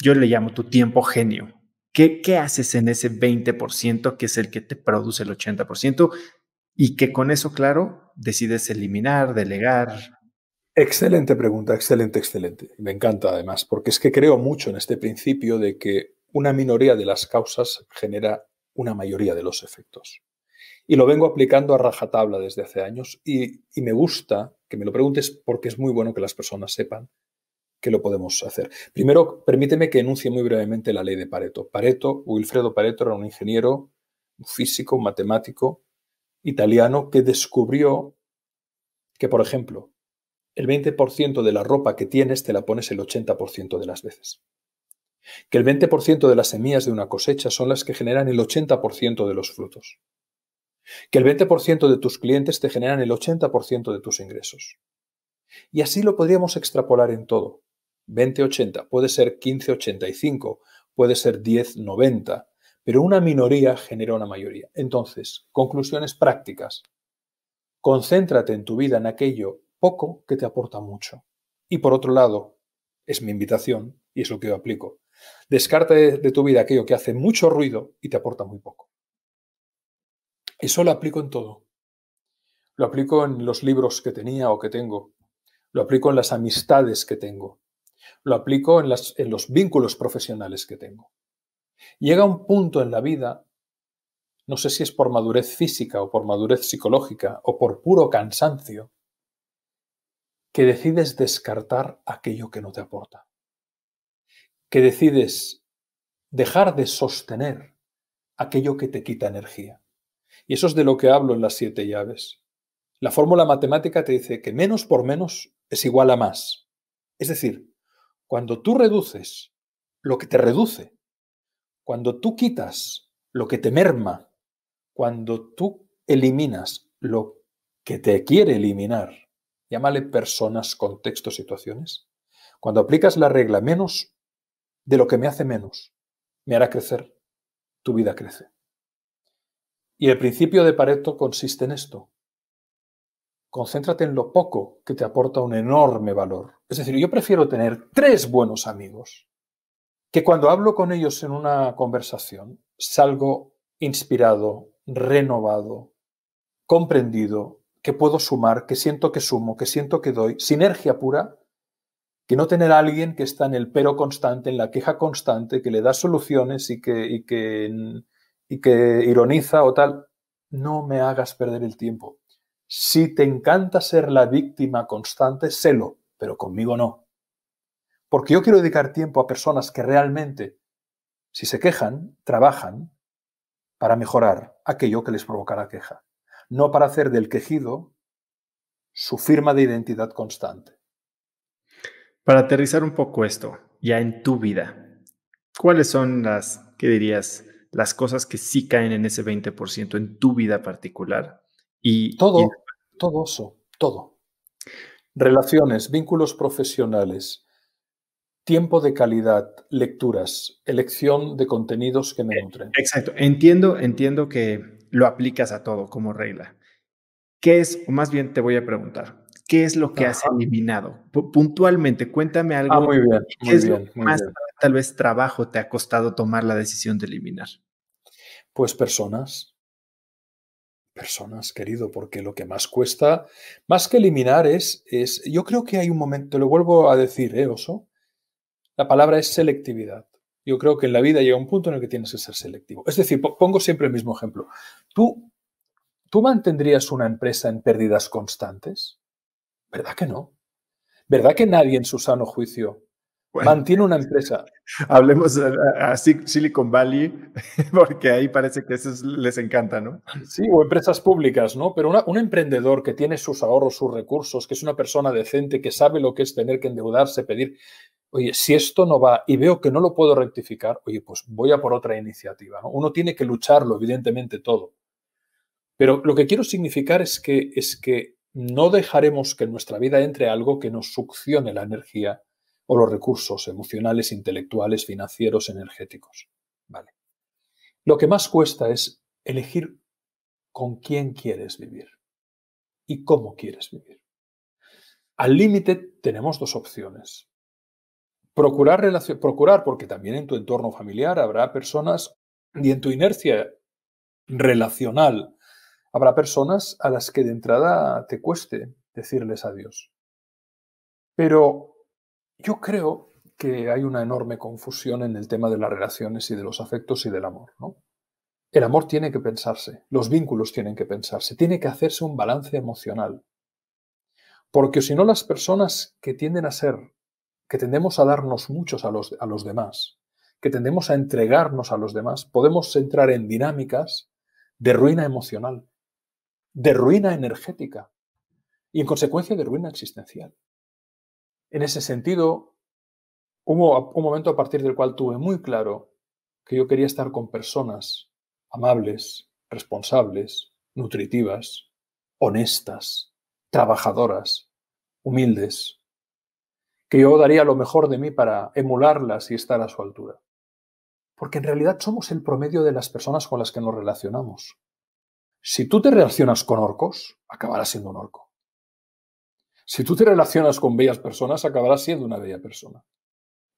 yo le llamo tu tiempo genio? ¿Qué, ¿Qué haces en ese 20% que es el que te produce el 80%? Y que con eso, claro, decides eliminar, delegar, Excelente pregunta, excelente, excelente. Me encanta además, porque es que creo mucho en este principio de que una minoría de las causas genera una mayoría de los efectos. Y lo vengo aplicando a rajatabla desde hace años y, me gusta que me lo preguntes porque es muy bueno que las personas sepan que lo podemos hacer. Primero, permíteme que enuncie muy brevemente la ley de Pareto. Pareto, Wilfredo Pareto era un ingeniero, un físico, un matemático italiano que descubrió que, por ejemplo, el 20% de la ropa que tienes te la pones el 80% de las veces. Que el 20% de las semillas de una cosecha son las que generan el 80% de los frutos. Que el 20% de tus clientes te generan el 80% de tus ingresos. Y así lo podríamos extrapolar en todo. 20-80, puede ser 15-85, puede ser 10-90, pero una minoría genera una mayoría. Entonces, conclusiones prácticas. Concéntrate en tu vida en aquello poco que te aporta mucho. Y por otro lado, es mi invitación, y es lo que yo aplico, descarta de, tu vida aquello que hace mucho ruido y te aporta muy poco. Eso lo aplico en todo. Lo aplico en los libros que tenía o que tengo. Lo aplico en las amistades que tengo. Lo aplico en, en los vínculos profesionales que tengo. Llega un punto en la vida, no sé si es por madurez física o por madurez psicológica o por puro cansancio, que decides descartar aquello que no te aporta, que decides dejar de sostener aquello que te quita energía. Y eso es de lo que hablo en las siete llaves. La fórmula matemática te dice que menos por menos es igual a más. Es decir, cuando tú reduces lo que te reduce, cuando tú quitas lo que te merma, cuando tú eliminas lo que te quiere eliminar, llámale personas, contextos, situaciones. Cuando aplicas la regla menos de lo que me hace menos, me hará crecer, tu vida crece. Y el principio de Pareto consiste en esto. Concéntrate en lo poco que te aporta un enorme valor. Es decir, yo prefiero tener tres buenos amigos que cuando hablo con ellos en una conversación salgo inspirado, renovado, comprendido, que puedo sumar, que siento que sumo, que siento que doy, sinergia pura, que no tener a alguien que está en el pero constante, en la queja constante, que le da soluciones y que, y que, y que ironiza o tal, no me hagas perder el tiempo. Si te encanta ser la víctima constante, sélo, pero conmigo no. Porque yo quiero dedicar tiempo a personas que realmente, si se quejan, trabajan para mejorar aquello que les provoca la queja no para hacer del quejido su firma de identidad constante. Para aterrizar un poco esto, ya en tu vida, ¿cuáles son las, qué dirías, las cosas que sí caen en ese 20% en tu vida particular? Y, todo, todo eso, todo. Relaciones, vínculos profesionales, tiempo de calidad, lecturas, elección de contenidos que me eh, nutren. Exacto. Entiendo, entiendo que lo aplicas a todo como regla. ¿Qué es, o más bien te voy a preguntar, qué es lo que has eliminado? puntualmente, cuéntame algo. Ah, muy bien, muy bien, más tal vez trabajo te ha costado tomar la decisión de eliminar? Pues personas. Personas, querido, porque lo que más cuesta, más que eliminar es, es yo creo que hay un momento, lo vuelvo a decir, ¿eh, Oso? La palabra es selectividad. Yo creo que en la vida llega un punto en el que tienes que ser selectivo. Es decir, pongo siempre el mismo ejemplo. ¿Tú, ¿Tú mantendrías una empresa en pérdidas constantes? ¿Verdad que no? ¿Verdad que nadie en su sano juicio mantiene una empresa? Hablemos a, Silicon Valley, porque ahí parece que eso les encanta, ¿no? Sí, o empresas públicas, ¿no? Pero un emprendedor que tiene sus ahorros, sus recursos, que es una persona decente, que sabe lo que es tener que endeudarse, pedir, oye, si esto no va y veo que no lo puedo rectificar, oye, pues voy a por otra iniciativa. Uno tiene que lucharlo, evidentemente, todo. Pero lo que quiero significar es que, es que no dejaremos que en nuestra vida entre algo que nos succione la energía o los recursos emocionales, intelectuales, financieros, energéticos. Vale. Lo que más cuesta es elegir con quién quieres vivir y cómo quieres vivir. Al límite tenemos dos opciones. Procurar, procurar, porque también en tu entorno familiar habrá personas y en tu inercia relacional habrá personas a las que de entrada te cueste decirles adiós. Pero yo creo que hay una enorme confusión en el tema de las relaciones y de los afectos y del amor, ¿no? El amor tiene que pensarse, los vínculos tienen que pensarse, tiene que hacerse un balance emocional. Porque si no, las personas que tienden a ser que tendemos a darnos muchos a los, a los demás, que tendemos a entregarnos a los demás, podemos entrar en dinámicas de ruina emocional, de ruina energética y en consecuencia de ruina existencial. En ese sentido, hubo un momento a partir del cual tuve muy claro que yo quería estar con personas amables, responsables, nutritivas, honestas, trabajadoras, humildes, que yo daría lo mejor de mí para emularlas y estar a su altura. Porque en realidad somos el promedio de las personas con las que nos relacionamos. Si tú te relacionas con orcos, acabarás siendo un orco. Si tú te relacionas con bellas personas, acabarás siendo una bella persona.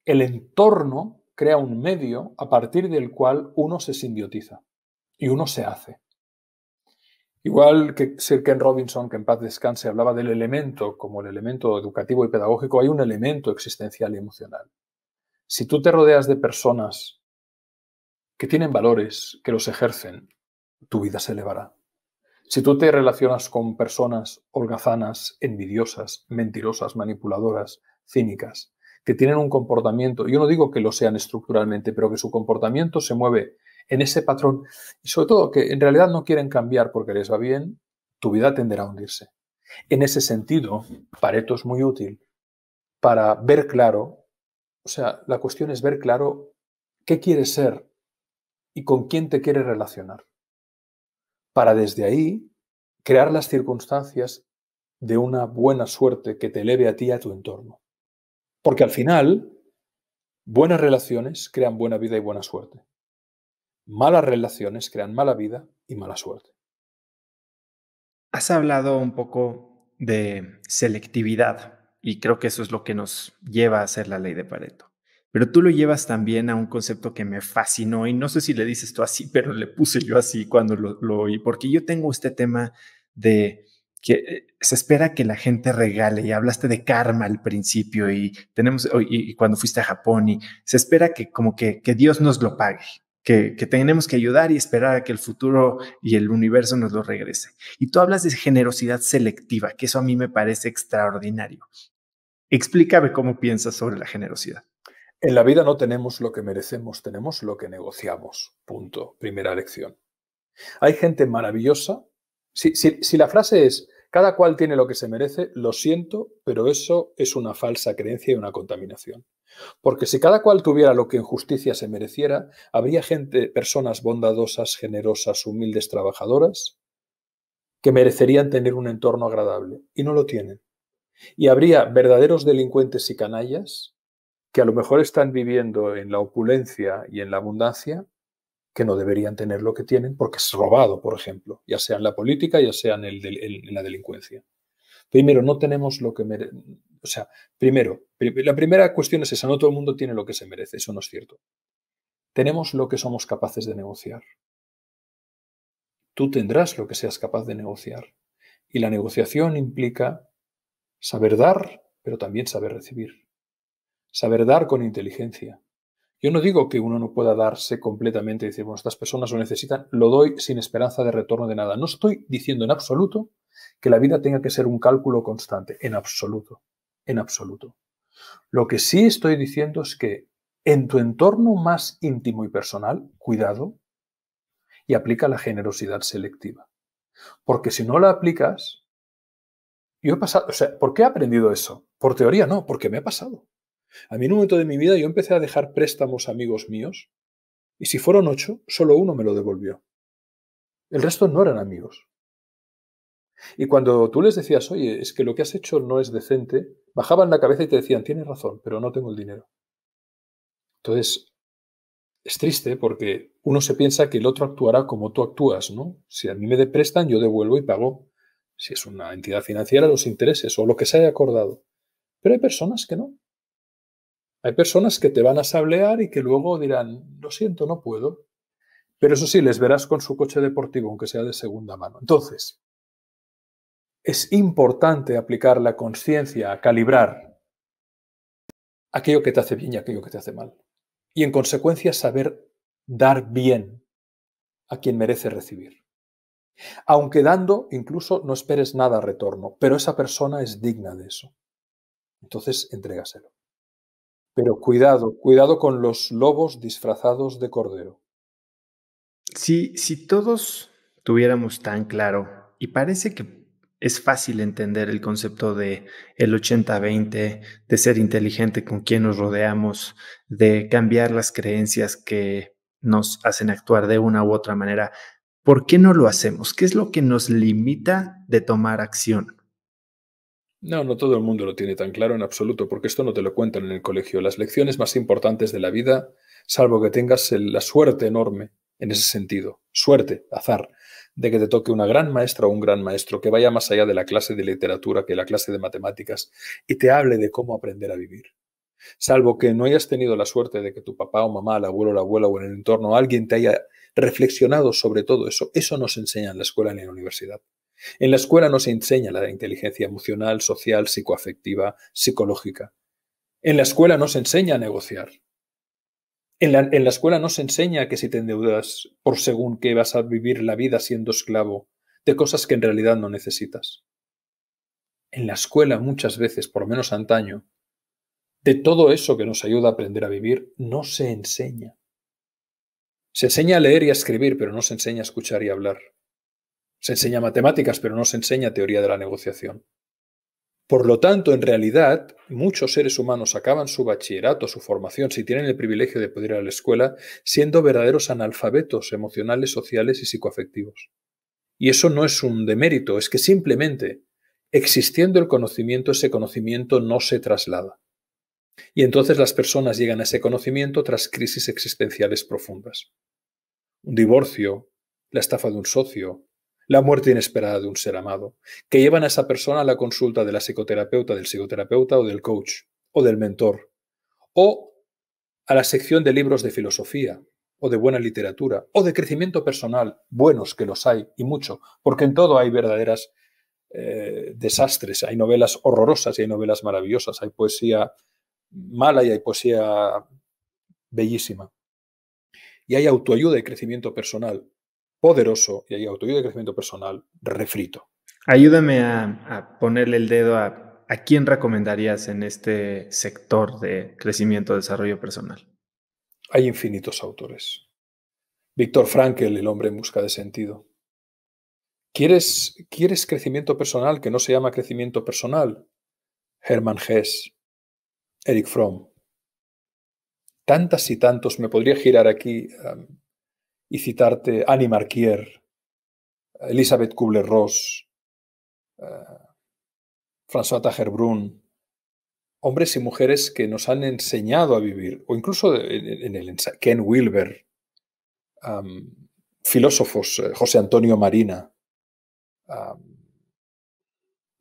El entorno crea un medio a partir del cual uno se simbiotiza y uno se hace. Igual que Sir Ken Robinson, que en paz descanse, hablaba del elemento como el elemento educativo y pedagógico, hay un elemento existencial y emocional. Si tú te rodeas de personas que tienen valores, que los ejercen, tu vida se elevará. Si tú te relacionas con personas holgazanas, envidiosas, mentirosas, manipuladoras, cínicas, que tienen un comportamiento, yo no digo que lo sean estructuralmente, pero que su comportamiento se mueve en ese patrón y sobre todo que en realidad no quieren cambiar porque les va bien, tu vida tenderá a hundirse. En ese sentido, Pareto es muy útil para ver claro, o sea, la cuestión es ver claro qué quieres ser y con quién te quieres relacionar. Para desde ahí crear las circunstancias de una buena suerte que te eleve a ti y a tu entorno. Porque al final, buenas relaciones crean buena vida y buena suerte. Malas relaciones crean mala vida y mala suerte. Has hablado un poco de selectividad y creo que eso es lo que nos lleva a hacer la ley de Pareto. Pero tú lo llevas también a un concepto que me fascinó y no sé si le dices tú así, pero le puse yo así cuando lo, oí, porque yo tengo este tema de que eh, se espera que la gente regale y hablaste de karma al principio y tenemos y, cuando fuiste a Japón y se espera que como que, que Dios nos lo pague que, tenemos que ayudar y esperar a que el futuro y el universo nos lo regrese. Y tú hablas de generosidad selectiva, que eso a mí me parece extraordinario. Explícame cómo piensas sobre la generosidad. En la vida no tenemos lo que merecemos, tenemos lo que negociamos. Punto. Primera lección. Hay gente maravillosa. Si, si la frase es Cada cual tiene lo que se merece, lo siento, pero eso es una falsa creencia y una contaminación. Porque si cada cual tuviera lo que en justicia se mereciera, habría gente, personas bondadosas, generosas, humildes, trabajadoras, que merecerían tener un entorno agradable y no lo tienen. Y habría verdaderos delincuentes y canallas que a lo mejor están viviendo en la opulencia y en la abundancia que no deberían tener lo que tienen porque es robado, por ejemplo, ya sea en la política, ya sea en, la delincuencia. Primero, no tenemos lo que merece. O sea, primero, la primera cuestión es esa, no todo el mundo tiene lo que se merece, eso no es cierto. Tenemos lo que somos capaces de negociar. Tú tendrás lo que seas capaz de negociar. Y la negociación implica saber dar, pero también saber recibir. Saber dar con inteligencia, yo no digo que uno no pueda darse completamente y decir, bueno, estas personas lo necesitan, lo doy sin esperanza de retorno de nada. No estoy diciendo en absoluto que la vida tenga que ser un cálculo constante, en absoluto, en absoluto. Lo que sí estoy diciendo es que en tu entorno más íntimo y personal, cuidado y aplica la generosidad selectiva. Porque si no la aplicas, yo he pasado, o sea, ¿por qué he aprendido eso? Por teoría no, porque me ha pasado. A mí en un momento de mi vida yo empecé a dejar préstamos amigos míos y si fueron ocho, solo uno me lo devolvió. El resto no eran amigos. Y cuando tú les decías, oye, es que lo que has hecho no es decente, bajaban la cabeza y te decían, tienes razón, pero no tengo el dinero. Entonces, es triste porque uno se piensa que el otro actuará como tú actúas, ¿no? Si a mí me prestan, yo devuelvo y pago. Si es una entidad financiera, los intereses o lo que se haya acordado. Pero hay personas que no. Hay personas que te van a sablear y que luego dirán, lo siento, no puedo. Pero eso sí, les verás con su coche deportivo, aunque sea de segunda mano. Entonces, es importante aplicar la conciencia a calibrar aquello que te hace bien y aquello que te hace mal. Y en consecuencia saber dar bien a quien merece recibir. Aunque dando, incluso no esperes nada a retorno, pero esa persona es digna de eso. Entonces, entrégaselo. Pero cuidado, cuidado con los lobos disfrazados de cordero. Si, todos tuviéramos tan claro, y parece que es fácil entender el concepto de el 80-20, de ser inteligente con quien nos rodeamos, de cambiar las creencias que nos hacen actuar de una u otra manera. ¿Por qué no lo hacemos? ¿Qué es lo que nos limita de tomar acción? No, no todo el mundo lo tiene tan claro en absoluto, porque esto no te lo cuentan en el colegio. Las lecciones más importantes de la vida, salvo que tengas la suerte enorme en ese sentido, suerte, azar, de que te toque una gran maestra o un gran maestro que vaya más allá de la clase de literatura que la clase de matemáticas y te hable de cómo aprender a vivir. Salvo que no hayas tenido la suerte de que tu papá o mamá, el abuelo o la abuela o en el entorno alguien te haya reflexionado sobre todo eso, eso no se enseña en la escuela ni en la universidad. En la escuela no se enseña la inteligencia emocional, social, psicoafectiva, psicológica. En la escuela no se enseña a negociar. En la, en la, escuela no se enseña que si te endeudas por según que vas a vivir la vida siendo esclavo de cosas que en realidad no necesitas. En la escuela muchas veces, por lo menos antaño, de todo eso que nos ayuda a aprender a vivir, no se enseña. Se enseña a leer y a escribir, pero no se enseña a escuchar y a hablar. Se enseña matemáticas, pero no se enseña teoría de la negociación. Por lo tanto, en realidad, muchos seres humanos acaban su bachillerato, su formación, si tienen el privilegio de poder ir a la escuela, siendo verdaderos analfabetos emocionales, sociales y psicoafectivos. Y eso no es un demérito, es que simplemente, existiendo el conocimiento, ese conocimiento no se traslada. Y entonces las personas llegan a ese conocimiento tras crisis existenciales profundas. Un divorcio, la estafa de un socio, la muerte inesperada de un ser amado, que llevan a esa persona a la consulta de la psicoterapeuta, del psicoterapeuta o del coach, o del mentor, o a la sección de libros de filosofía, o de buena literatura, o de crecimiento personal, buenos que los hay, y mucho, porque en todo hay verdaderas eh, desastres, hay novelas horrorosas y hay novelas maravillosas, hay poesía mala y hay poesía bellísima. Y hay autoayuda y crecimiento personal poderoso y hay autoayuda de crecimiento personal refrito. Ayúdame a, ponerle el dedo a, a quién recomendarías en este sector de crecimiento, desarrollo personal. Hay infinitos autores. Víctor Frankl, El hombre en busca de sentido. ¿Quieres, ¿Quieres crecimiento personal que no se llama crecimiento personal? Hermann Hess, Eric Fromm. Tantas y tantos, me podría girar aquí um, y citarte Annie Marquier, Elizabeth Kubler-Ross, uh, François Tagerbrun, hombres y mujeres que nos han enseñado a vivir, o incluso en, el Ken Wilber, filósofos, eh, José Antonio Marina,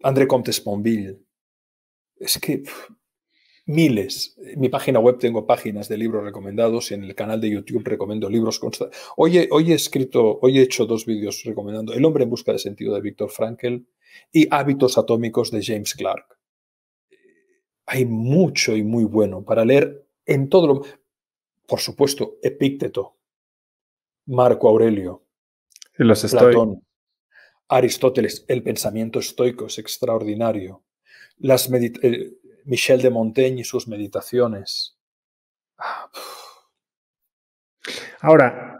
André Comte Sponville. Es que miles. En mi página web tengo páginas de libros recomendados y en el canal de YouTube recomiendo libros constantes. Hoy, hoy he escrito, hoy he hecho dos vídeos recomendando El hombre en busca de sentido de Víctor Frankel y Hábitos atómicos de James Clark hay mucho y muy bueno para leer en todo lo... Por supuesto, Epícteto, Marco Aurelio, Los Platón, Aristóteles, el pensamiento estoico es extraordinario. Las eh, Michel de Montaigne y sus meditaciones. Ah, Ahora,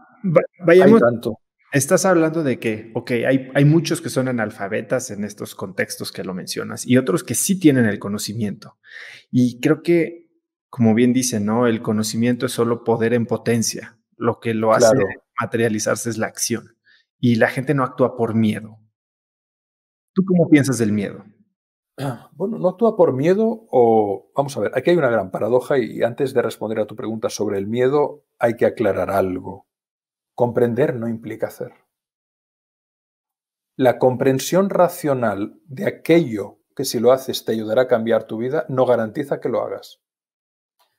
vayamos, tanto. Estás hablando de que, ok, hay, hay muchos que son analfabetas en estos contextos que lo mencionas y otros que sí tienen el conocimiento. Y creo que, como bien dice, ¿no? El conocimiento es solo poder en potencia. Lo que lo hace materializarse es la acción. Y la gente no actúa por miedo. ¿Tú cómo piensas del miedo? Bueno, no actúa por miedo o... Vamos a ver, aquí hay una gran paradoja y antes de responder a tu pregunta sobre el miedo hay que aclarar algo. Comprender no implica hacer. La comprensión racional de aquello que si lo haces te ayudará a cambiar tu vida no garantiza que lo hagas.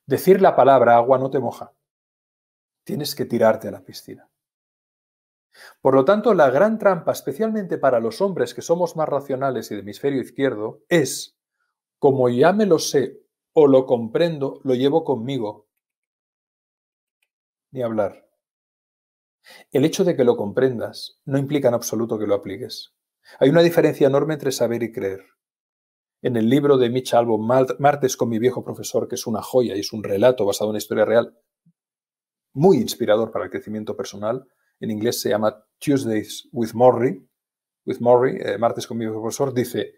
Decir la palabra agua no te moja. Tienes que tirarte a la piscina. Por lo tanto, la gran trampa, especialmente para los hombres que somos más racionales y de hemisferio izquierdo, es, como ya me lo sé o lo comprendo, lo llevo conmigo. Ni hablar. El hecho de que lo comprendas no implica en absoluto que lo apliques. Hay una diferencia enorme entre saber y creer. En el libro de Mitch Albom, Martes con mi viejo profesor, que es una joya y es un relato basado en una historia real, muy inspirador para el crecimiento personal, en inglés se llama Tuesdays with Morrie, with Morrie, eh, Martes con mi profesor, dice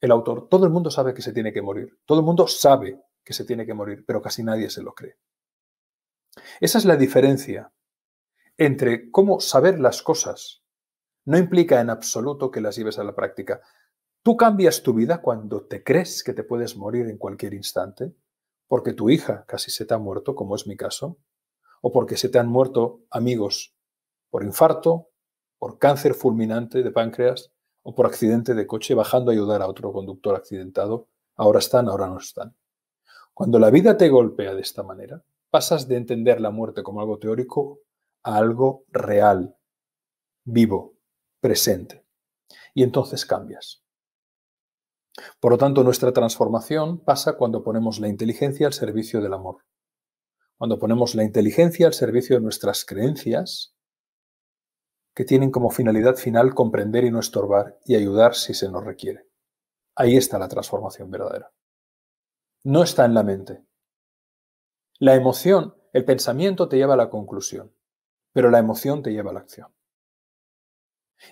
el autor, todo el mundo sabe que se tiene que morir, todo el mundo sabe que se tiene que morir, pero casi nadie se lo cree. Esa es la diferencia entre cómo saber las cosas no implica en absoluto que las lleves a la práctica. Tú cambias tu vida cuando te crees que te puedes morir en cualquier instante, porque tu hija casi se te ha muerto, como es mi caso, o porque se te han muerto amigos por infarto, por cáncer fulminante de páncreas o por accidente de coche bajando a ayudar a otro conductor accidentado. Ahora están, ahora no están. Cuando la vida te golpea de esta manera, pasas de entender la muerte como algo teórico a algo real, vivo, presente. Y entonces cambias. Por lo tanto, nuestra transformación pasa cuando ponemos la inteligencia al servicio del amor. Cuando ponemos la inteligencia al servicio de nuestras creencias, que tienen como finalidad final comprender y no estorbar y ayudar si se nos requiere. Ahí está la transformación verdadera. No está en la mente. La emoción, el pensamiento te lleva a la conclusión pero la emoción te lleva a la acción.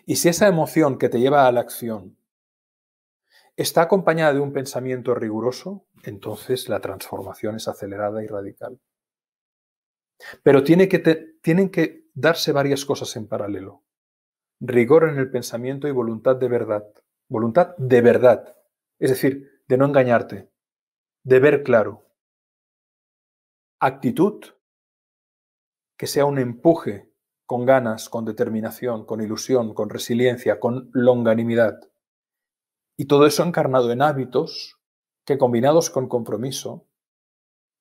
Y si esa emoción que te lleva a la acción está acompañada de un pensamiento riguroso, entonces la transformación es acelerada y radical. Pero tiene que tienen que darse varias cosas en paralelo. Rigor en el pensamiento y voluntad de verdad. Voluntad de verdad. Es decir, de no engañarte, de ver claro. Actitud que sea un empuje con ganas, con determinación, con ilusión, con resiliencia, con longanimidad. Y todo eso encarnado en hábitos que combinados con compromiso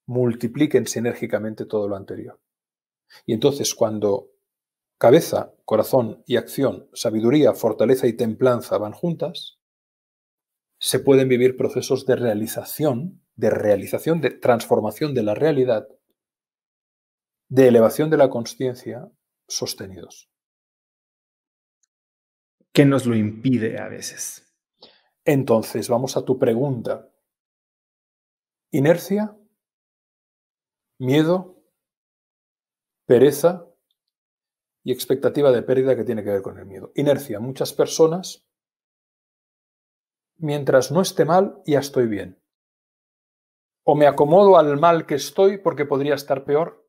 multipliquen sinérgicamente todo lo anterior. Y entonces cuando cabeza, corazón y acción, sabiduría, fortaleza y templanza van juntas, se pueden vivir procesos de realización, de realización, de transformación de la realidad de elevación de la conciencia sostenidos. ¿Qué nos lo impide a veces? Entonces, vamos a tu pregunta. Inercia, miedo, pereza y expectativa de pérdida que tiene que ver con el miedo. Inercia. Muchas personas, mientras no esté mal, ya estoy bien. O me acomodo al mal que estoy porque podría estar peor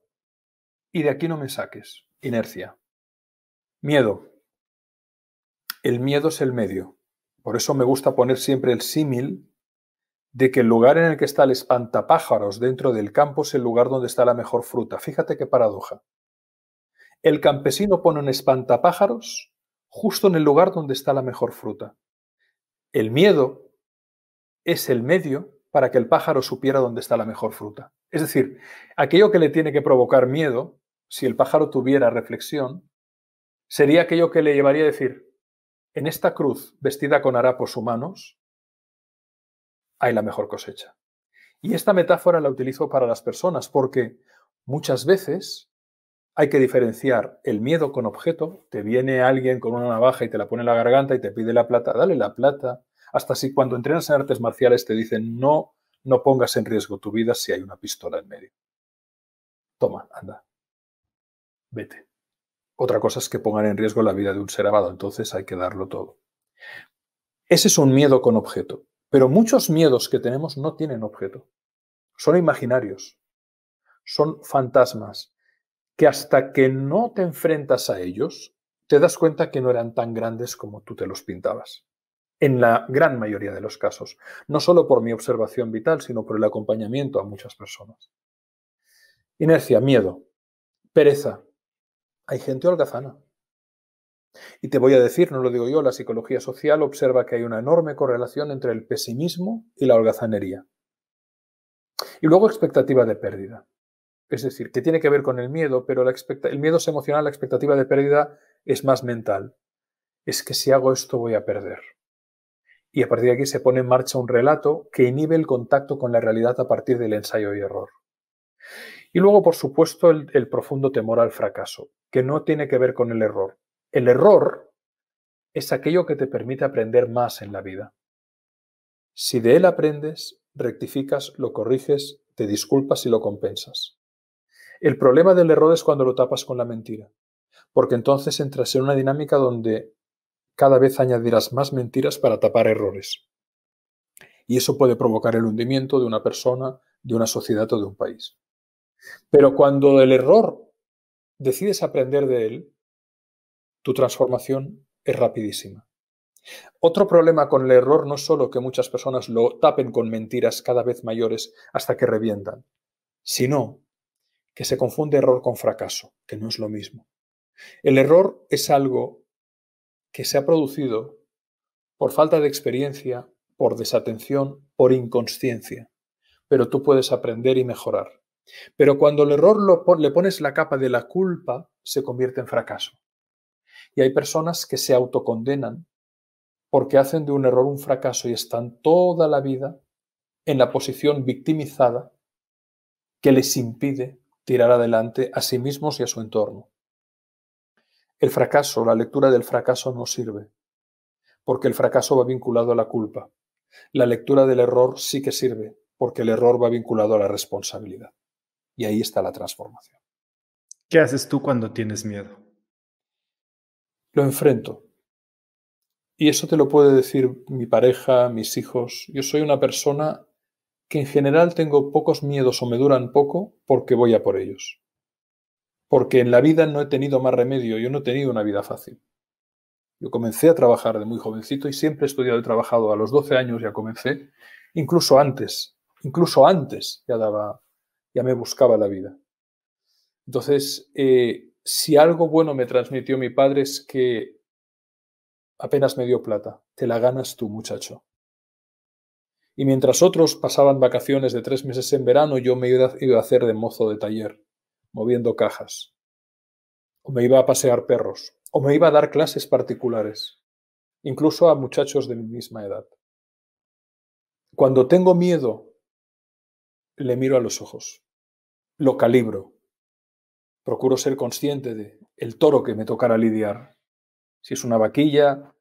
y de aquí no me saques. Inercia. Miedo. El miedo es el medio. Por eso me gusta poner siempre el símil de que el lugar en el que está el espantapájaros dentro del campo es el lugar donde está la mejor fruta. Fíjate qué paradoja. El campesino pone un espantapájaros justo en el lugar donde está la mejor fruta. El miedo es el medio para que el pájaro supiera dónde está la mejor fruta. Es decir, aquello que le tiene que provocar miedo, si el pájaro tuviera reflexión, sería aquello que le llevaría a decir, en esta cruz vestida con harapos humanos, hay la mejor cosecha. Y esta metáfora la utilizo para las personas porque muchas veces hay que diferenciar el miedo con objeto. Te viene alguien con una navaja y te la pone en la garganta y te pide la plata, dale la plata. Hasta si cuando entrenas en artes marciales te dicen no, no pongas en riesgo tu vida si hay una pistola en medio. Toma, anda. Vete. Otra cosa es que pongan en riesgo la vida de un ser amado, entonces hay que darlo todo. Ese es un miedo con objeto. Pero muchos miedos que tenemos no tienen objeto. Son imaginarios. Son fantasmas que hasta que no te enfrentas a ellos, te das cuenta que no eran tan grandes como tú te los pintabas. En la gran mayoría de los casos. No solo por mi observación vital, sino por el acompañamiento a muchas personas. Inercia, miedo, pereza. Hay gente holgazana. Y te voy a decir, no lo digo yo, la psicología social observa que hay una enorme correlación entre el pesimismo y la holgazanería. Y luego expectativa de pérdida. Es decir, que tiene que ver con el miedo, pero el miedo es emocional, la expectativa de pérdida es más mental. Es que si hago esto voy a perder. Y a partir de aquí se pone en marcha un relato que inhibe el contacto con la realidad a partir del ensayo y error. Y luego, por supuesto, el profundo temor al fracaso, que no tiene que ver con el error, el error es aquello que te permite aprender más en la vida. Si de él aprendes, rectificas, lo corriges, te disculpas y lo compensas. El problema del error es cuando lo tapas con la mentira, porque entonces entras en una dinámica donde cada vez añadirás más mentiras para tapar errores. Y eso puede provocar el hundimiento de una persona, de una sociedad o de un país. Pero cuando el error decides aprender de él, tu transformación es rapidísima. Otro problema con el error no es solo que muchas personas lo tapen con mentiras cada vez mayores hasta que revientan, sino que se confunde error con fracaso, que no es lo mismo. El error es algo que se ha producido por falta de experiencia, por desatención, por inconsciencia, pero tú puedes aprender y mejorar. Pero cuando el error le pones la capa de la culpa, se convierte en fracaso. Y hay personas que se autocondenan porque hacen de un error un fracaso y están toda la vida en la posición victimizada que les impide tirar adelante a sí mismos y a su entorno. El fracaso, la lectura del fracaso no sirve, porque el fracaso va vinculado a la culpa. La lectura del error sí que sirve, porque el error va vinculado a la responsabilidad. Y ahí está la transformación. ¿Qué haces tú cuando tienes miedo? Lo enfrento. Y eso te lo puede decir mi pareja, mis hijos. Yo soy una persona que en general tengo pocos miedos o me duran poco porque voy a por ellos. Porque en la vida no he tenido más remedio, yo no he tenido una vida fácil. Yo comencé a trabajar de muy jovencito y siempre he estudiado y trabajado. A los 12 años ya comencé, incluso antes, incluso antes ya daba, ya me buscaba la vida. Entonces, eh, si algo bueno me transmitió mi padre es que apenas me dio plata, te la ganas tú, muchacho. Y mientras otros pasaban vacaciones de tres meses en verano, yo me iba a hacer de mozo de taller, moviendo cajas. O me iba a pasear perros, o me iba a dar clases particulares, incluso a muchachos de mi misma edad. Cuando tengo miedo, le miro a los ojos, lo calibro, procuro ser consciente de el toro que me tocará lidiar. Si es una vaquilla,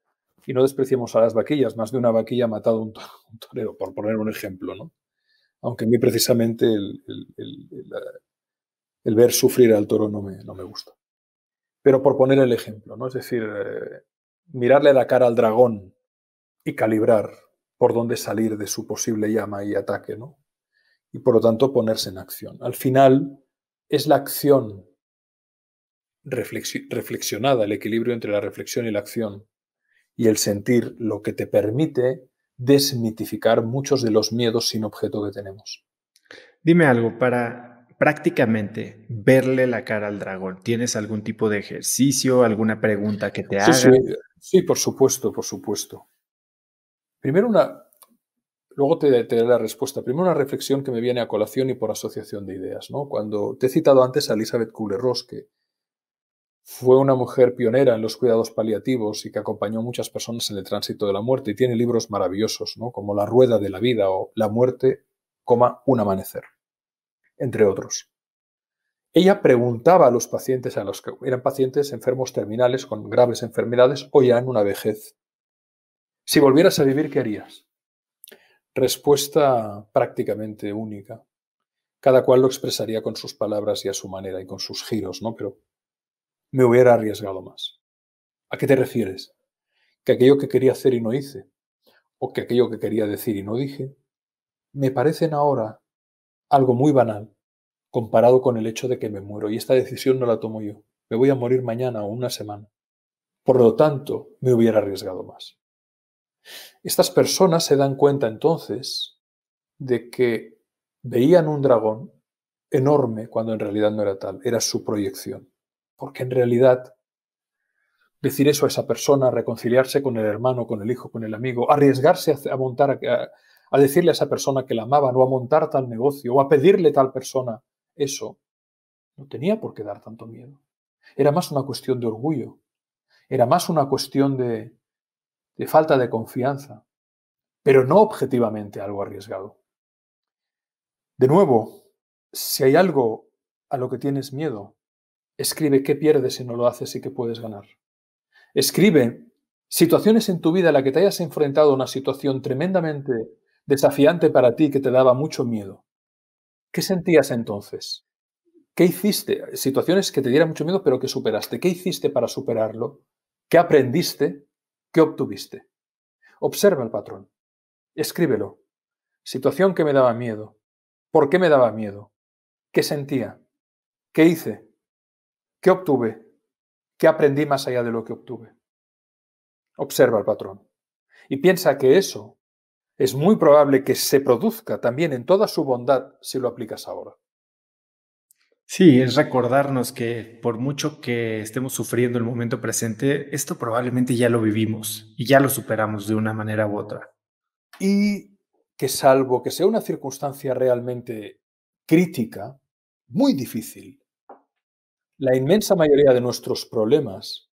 y no despreciemos a las vaquillas, más de una vaquilla ha matado un, torero, por poner un ejemplo, ¿no? Aunque a mí precisamente el, ver sufrir al toro no me, no me gusta. Pero por poner el ejemplo, ¿no? Es decir, eh, mirarle la cara al dragón y calibrar por dónde salir de su posible llama y ataque, ¿no? Y por lo tanto ponerse en acción. Al final es la acción reflexionada, el equilibrio entre la reflexión y la acción y el sentir lo que te permite desmitificar muchos de los miedos sin objeto que tenemos. Dime algo, para prácticamente verle la cara al dragón, ¿tienes algún tipo de ejercicio, alguna pregunta que te haga? Sí, sí, por supuesto, por supuesto. Primero una, luego te, daré la respuesta. Primero una reflexión que me viene a colación y por asociación de ideas. ¿no? Cuando te he citado antes a Elizabeth Kubler-Ross, que fue una mujer pionera en los cuidados paliativos y que acompañó a muchas personas en el tránsito de la muerte y tiene libros maravillosos, ¿no? como La rueda de la vida o La muerte, coma, un amanecer, entre otros. Ella preguntaba a los pacientes, a los que eran pacientes enfermos terminales con graves enfermedades o ya en una vejez, si volvieras a vivir, ¿qué harías? Respuesta prácticamente única. Cada cual lo expresaría con sus palabras y a su manera y con sus giros, ¿no? Pero me hubiera arriesgado más. ¿A qué te refieres? ¿Que aquello que quería hacer y no hice? ¿O que aquello que quería decir y no dije? Me parecen ahora algo muy banal comparado con el hecho de que me muero y esta decisión no la tomo yo. Me voy a morir mañana o una semana. Por lo tanto, me hubiera arriesgado más. Estas personas se dan cuenta entonces de que veían un dragón enorme cuando en realidad no era tal, era su proyección. Porque en realidad decir eso a esa persona, reconciliarse con el hermano, con el hijo, con el amigo, arriesgarse a, montar, a, decirle a esa persona que la amaban o a montar tal negocio o a pedirle tal persona eso, no tenía por qué dar tanto miedo. Era más una cuestión de orgullo, era más una cuestión de, de falta de confianza, pero no objetivamente algo arriesgado. De nuevo, si hay algo a lo que tienes miedo, Escribe qué pierdes si no lo haces y qué puedes ganar. Escribe situaciones en tu vida en las que te hayas enfrentado a una situación tremendamente desafiante para ti que te daba mucho miedo. ¿Qué sentías entonces? ¿Qué hiciste? Situaciones que te dieran mucho miedo pero que superaste. ¿Qué hiciste para superarlo? ¿Qué aprendiste? ¿Qué obtuviste? Observa el patrón. Escríbelo. Situación que me daba miedo. ¿Por qué me daba miedo? ¿Qué sentía? ¿Qué hice? ¿Qué obtuve? ¿Qué aprendí más allá de lo que obtuve? Observa el patrón. Y piensa que eso es muy probable que se produzca también en toda su bondad si lo aplicas ahora. Sí, es recordarnos que por mucho que estemos sufriendo el momento presente, esto probablemente ya lo vivimos y ya lo superamos de una manera u otra. Y que salvo que sea una circunstancia realmente crítica, muy difícil, la inmensa mayoría de nuestros problemas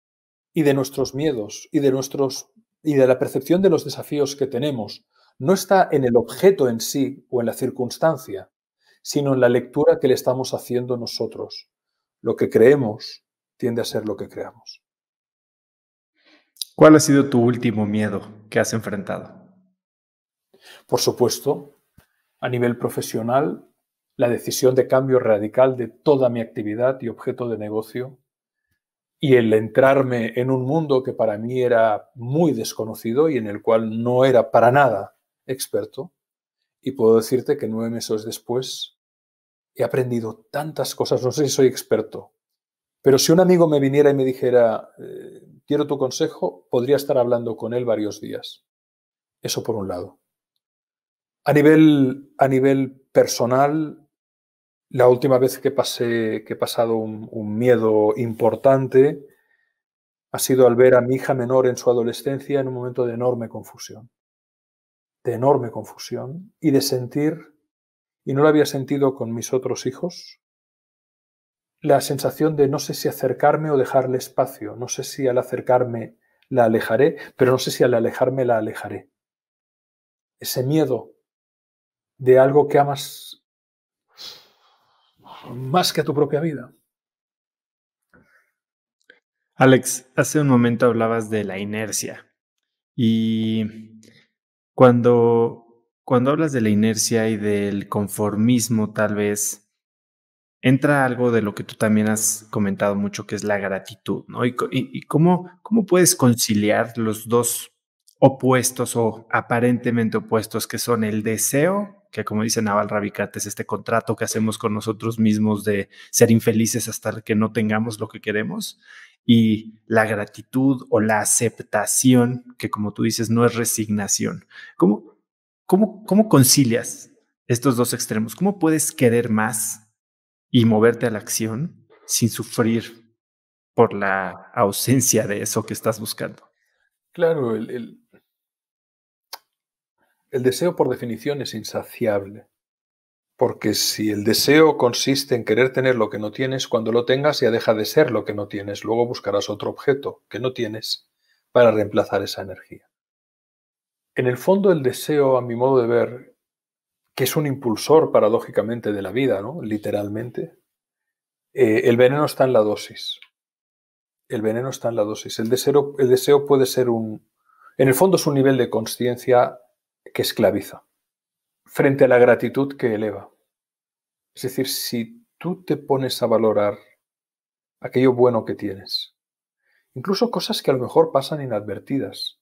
y de nuestros miedos y de nuestros y de la percepción de los desafíos que tenemos no está en el objeto en sí o en la circunstancia, sino en la lectura que le estamos haciendo nosotros. Lo que creemos tiende a ser lo que creamos. ¿Cuál ha sido tu último miedo que has enfrentado? Por supuesto, a nivel profesional, la decisión de cambio radical de toda mi actividad y objeto de negocio y el entrarme en un mundo que para mí era muy desconocido y en el cual no era para nada experto. Y puedo decirte que nueve meses después he aprendido tantas cosas, no sé si soy experto, pero si un amigo me viniera y me dijera, eh, quiero tu consejo, podría estar hablando con él varios días. Eso por un lado. A nivel, a nivel personal, la última vez que, pasé, que he pasado un, miedo importante ha sido al ver a mi hija menor en su adolescencia en un momento de enorme confusión. De enorme confusión y de sentir, y no lo había sentido con mis otros hijos, la sensación de no sé si acercarme o dejarle espacio, no sé si al acercarme la alejaré, pero no sé si al alejarme la alejaré. Ese miedo de algo que amas más que a tu propia vida. Alex, hace un momento hablabas de la inercia y cuando, cuando hablas de la inercia y del conformismo tal vez, entra algo de lo que tú también has comentado mucho, que es la gratitud, ¿no? Y, cómo, cómo puedes conciliar los dos opuestos o aparentemente opuestos que son el deseo, que como dice Naval Ravikant es este contrato que hacemos con nosotros mismos de ser infelices hasta que no tengamos lo que queremos, y la gratitud o la aceptación, que como tú dices, no es resignación. ¿Cómo, cómo, cómo concilias estos dos extremos? ¿Cómo puedes querer más y moverte a la acción sin sufrir por la ausencia de eso que estás buscando. Claro, el, deseo por definición es insaciable. Porque si el deseo consiste en querer tener lo que no tienes, cuando lo tengas ya deja de ser lo que no tienes. Luego buscarás otro objeto que no tienes para reemplazar esa energía. En el fondo el deseo, a mi modo de ver, que es un impulsor paradójicamente de la vida, ¿no? literalmente, eh, el veneno está en la dosis. El veneno está en la dosis. El deseo, el deseo puede ser un... En el fondo es un nivel de conciencia que esclaviza frente a la gratitud que eleva. Es decir, si tú te pones a valorar aquello bueno que tienes, incluso cosas que a lo mejor pasan inadvertidas,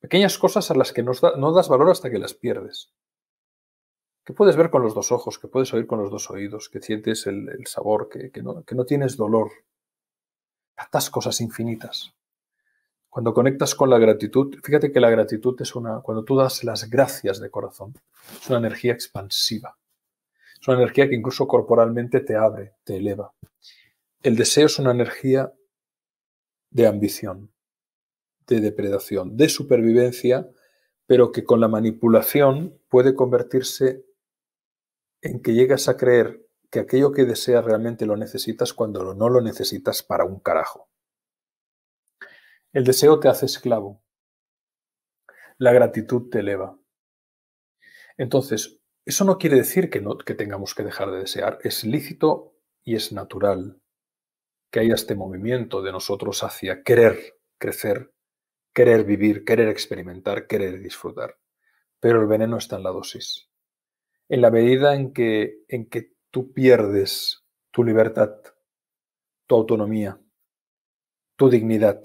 pequeñas cosas a las que no das valor hasta que las pierdes que puedes ver con los dos ojos, que puedes oír con los dos oídos, que sientes el, sabor, que, no, que no tienes dolor. Tantas cosas infinitas. Cuando conectas con la gratitud, fíjate que la gratitud es una, cuando tú das las gracias de corazón, es una energía expansiva. Es una energía que incluso corporalmente te abre, te eleva. El deseo es una energía de ambición, de depredación, de supervivencia, pero que con la manipulación puede convertirse en que llegas a creer que aquello que deseas realmente lo necesitas cuando no lo necesitas para un carajo. El deseo te hace esclavo. La gratitud te eleva. Entonces, eso no quiere decir que, no, tengamos que dejar de desear. Es lícito y es natural que haya este movimiento de nosotros hacia querer crecer, querer vivir, querer experimentar, querer disfrutar. Pero el veneno está en la dosis en la medida en que, en que tú pierdes tu libertad, tu autonomía, tu dignidad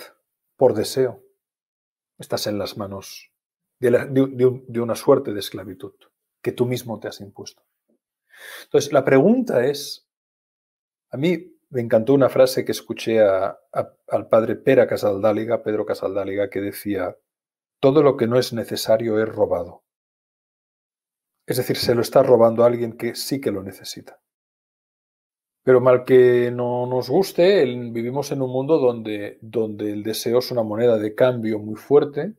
por deseo, estás en las manos de, una suerte de esclavitud que tú mismo te has impuesto. Entonces, la pregunta es, a mí me encantó una frase que escuché al padre Pera Casaldáliga, Pedro Casaldáliga, que decía, todo lo que no es necesario es robado. Es decir, se lo está robando a alguien que sí que lo necesita. Pero mal que no nos guste, vivimos en un mundo donde, donde el deseo es una moneda de cambio muy fuerte,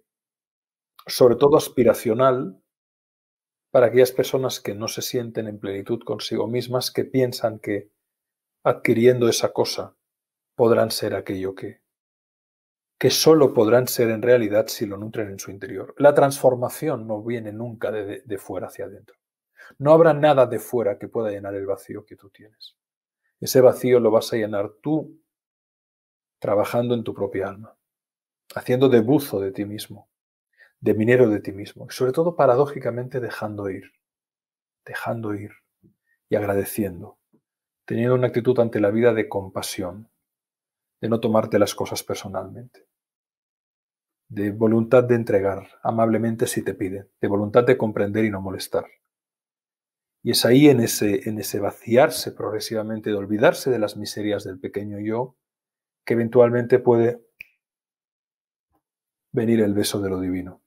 sobre todo aspiracional, para aquellas personas que no se sienten en plenitud consigo mismas, que piensan que adquiriendo esa cosa podrán ser aquello que, que solo podrán ser en realidad si lo nutren en su interior. La transformación no viene nunca de, fuera hacia adentro. No habrá nada de fuera que pueda llenar el vacío que tú tienes. Ese vacío lo vas a llenar tú trabajando en tu propia alma, haciendo de buzo de ti mismo, de minero de ti mismo, y sobre todo paradójicamente dejando ir, dejando ir y agradeciendo, teniendo una actitud ante la vida de compasión, de no tomarte las cosas personalmente, de voluntad de entregar amablemente si te piden, de voluntad de comprender y no molestar. Y es ahí en ese, en ese vaciarse progresivamente, de olvidarse de las miserias del pequeño yo, que eventualmente puede venir el beso de lo divino.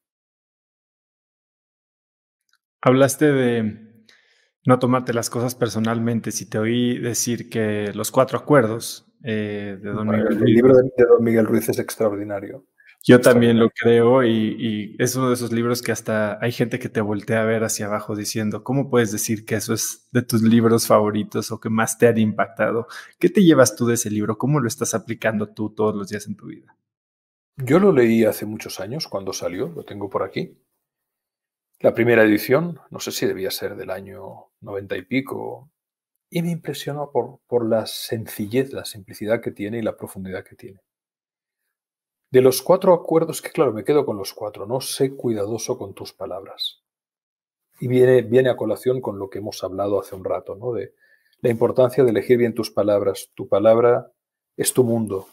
Hablaste de no tomarte las cosas personalmente. Si te oí decir que los cuatro acuerdos eh, de Don Miguel Ruiz. El libro de, Don Miguel Ruiz es extraordinario. Yo también lo creo y, es uno de esos libros que hasta hay gente que te voltea a ver hacia abajo diciendo, ¿cómo puedes decir que eso es de tus libros favoritos o que más te han impactado? ¿Qué te llevas tú de ese libro? ¿Cómo lo estás aplicando tú todos los días en tu vida? Yo lo leí hace muchos años cuando salió, lo tengo por aquí. La primera edición, no sé si debía ser del año noventa y pico, y me impresionó por, por la sencillez, la simplicidad que tiene y la profundidad que tiene. De los cuatro acuerdos, que claro, me quedo con los cuatro, no sé cuidadoso con tus palabras. Y viene, viene a colación con lo que hemos hablado hace un rato, ¿no? De La importancia de elegir bien tus palabras. Tu palabra es tu mundo.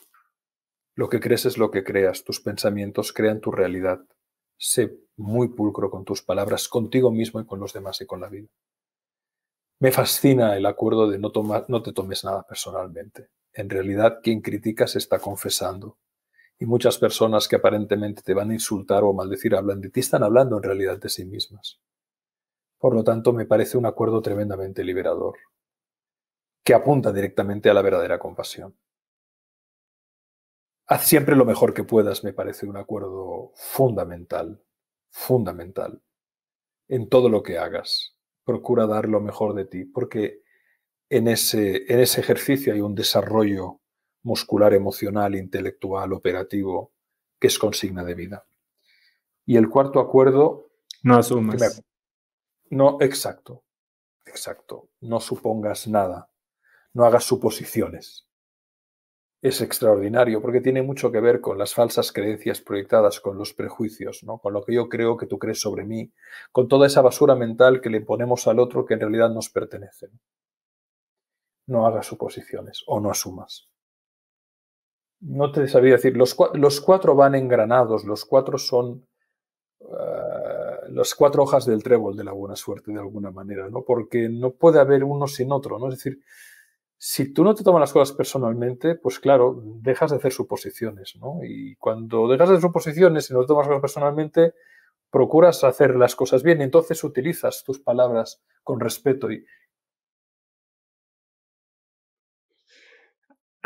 Lo que crees es lo que creas. Tus pensamientos crean tu realidad. Sé muy pulcro con tus palabras, contigo mismo y con los demás y con la vida. Me fascina el acuerdo de no, tomar, no te tomes nada personalmente. En realidad, quien critica se está confesando. Y muchas personas que aparentemente te van a insultar o maldecir hablan de ti, están hablando en realidad de sí mismas. Por lo tanto, me parece un acuerdo tremendamente liberador que apunta directamente a la verdadera compasión. Haz siempre lo mejor que puedas, me parece un acuerdo fundamental, fundamental. En todo lo que hagas, procura dar lo mejor de ti, porque en ese, en ese ejercicio hay un desarrollo muscular, emocional, intelectual, operativo, que es consigna de vida. Y el cuarto acuerdo... No asumas. no, exacto, exacto. No supongas nada no hagas suposiciones. Es extraordinario porque tiene mucho que ver con las falsas creencias proyectadas, con los prejuicios, ¿no? con lo que yo creo que tú crees sobre mí, con toda esa basura mental que le ponemos al otro que en realidad nos pertenece. No hagas suposiciones o no asumas. No te sabía decir, los, los cuatro van engranados, los cuatro son uh, las cuatro hojas del trébol de la buena suerte de alguna manera, ¿no? porque no puede haber uno sin otro. ¿no? Es decir, si tú no te tomas las cosas personalmente, pues claro, dejas de hacer suposiciones, ¿no? Y cuando dejas de hacer suposiciones y no te tomas las cosas personalmente, procuras hacer las cosas bien y entonces utilizas tus palabras con respeto y,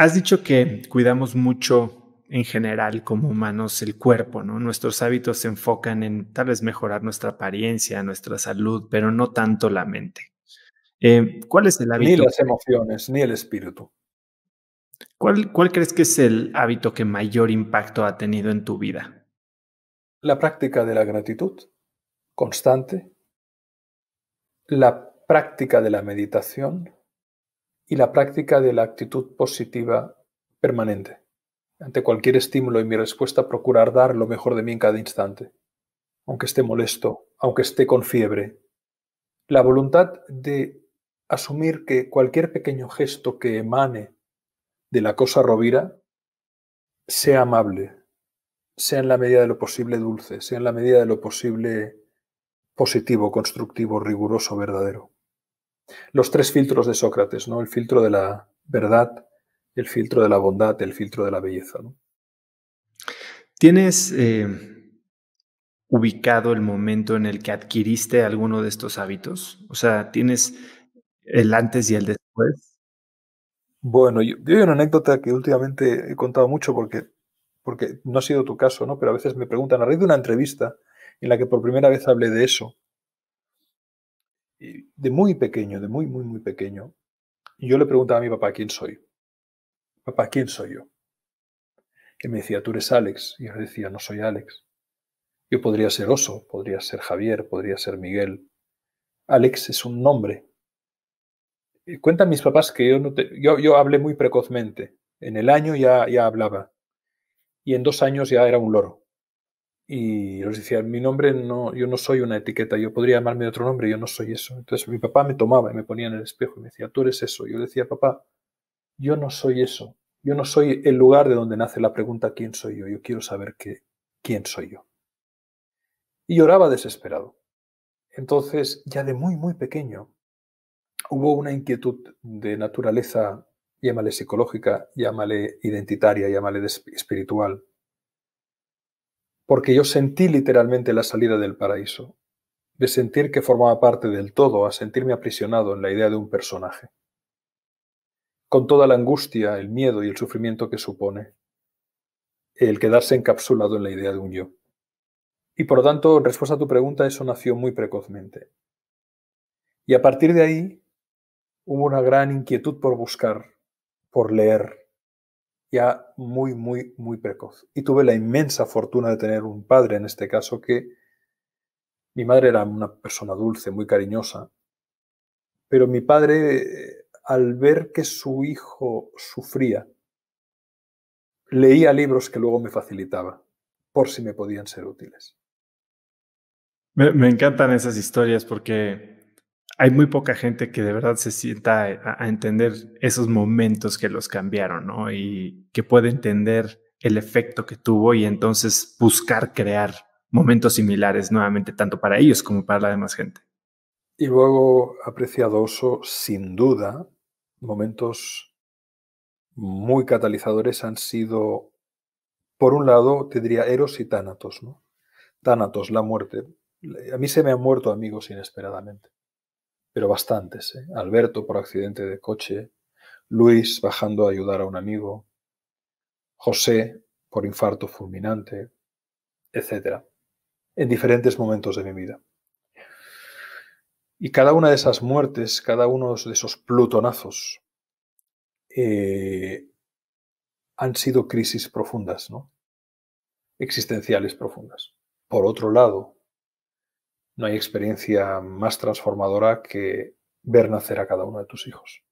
Has dicho que cuidamos mucho en general como humanos el cuerpo, ¿no? Nuestros hábitos se enfocan en tal vez mejorar nuestra apariencia, nuestra salud, pero no tanto la mente. Eh, ¿Cuál es el hábito? Ni las emociones, ni el espíritu. ¿Cuál, ¿Cuál crees que es el hábito que mayor impacto ha tenido en tu vida? La práctica de la gratitud constante, la práctica de la meditación y la práctica de la actitud positiva permanente. Ante cualquier estímulo y mi respuesta, procurar dar lo mejor de mí en cada instante, aunque esté molesto, aunque esté con fiebre. La voluntad de asumir que cualquier pequeño gesto que emane de la cosa rovira sea amable, sea en la medida de lo posible dulce, sea en la medida de lo posible positivo, constructivo, riguroso, verdadero. Los tres filtros de Sócrates, ¿no? El filtro de la verdad, el filtro de la bondad, el filtro de la belleza, ¿Tienes eh, ubicado el momento en el que adquiriste alguno de estos hábitos? O sea, ¿tienes el antes y el después. Bueno, yo, hay una anécdota que últimamente he contado mucho porque, porque no ha sido tu caso, ¿no? Pero a veces me preguntan, a raíz de una entrevista en la que por primera vez hablé de eso, de muy pequeño, de muy, muy, muy pequeño, y yo le preguntaba a mi papá, ¿quién soy? Papá, ¿quién soy yo? Y me decía, tú eres Alex. Y yo le decía, no soy Alex. Yo podría ser Oso, podría ser Javier, podría ser Miguel. Alex es un nombre, eh, cuentan mis papás que yo, no yo, yo, hablé muy precozmente. En el año ya, ya hablaba. Y en dos años ya era un loro. Y les decía, mi nombre no, yo no soy una etiqueta, yo podría llamarme de otro nombre, yo no soy eso. Entonces mi papá me tomaba y me ponía en el espejo y me decía, tú eres eso. Yo decía, papá, yo no soy eso. Yo no soy el lugar de donde nace la pregunta quién soy yo. Yo quiero saber quién soy yo. Y lloraba desesperado. Entonces, ya de muy, muy pequeño, hubo una inquietud de naturaleza, llámale psicológica, llámale identitaria, llámale espiritual, porque yo sentí literalmente la salida del paraíso, de sentir que formaba parte del todo, a sentirme aprisionado en la idea de un personaje, con toda la angustia, el miedo y el sufrimiento que supone el quedarse encapsulado en la idea de un yo. Y por lo tanto, en respuesta a tu pregunta, eso nació muy precozmente. Y a partir de ahí hubo una gran inquietud por buscar, por leer, ya muy, muy, muy precoz. Y tuve la inmensa fortuna de tener un padre, en este caso, que mi madre era una persona dulce, muy cariñosa, pero mi padre, al ver que su hijo sufría, leía libros que luego me facilitaba, por si me podían ser útiles. Me, me encantan esas historias porque hay muy poca gente que de verdad se sienta a, entender esos momentos que los cambiaron, ¿no? Y que puede entender el efecto que tuvo y entonces buscar crear momentos similares nuevamente, tanto para ellos como para la demás gente. Y luego, apreciadoso, sin duda, momentos muy catalizadores han sido, por un lado, te diría Eros y Tánatos, ¿no? Tánatos, la muerte. A mí se me han muerto amigos inesperadamente pero bastantes. ¿eh? Alberto por accidente de coche, Luis bajando a ayudar a un amigo, José por infarto fulminante, etc. En diferentes momentos de mi vida. Y cada una de esas muertes, cada uno de esos plutonazos, eh, han sido crisis profundas, ¿no? Existenciales profundas. Por otro lado, no hay experiencia más transformadora que ver nacer a cada uno de tus hijos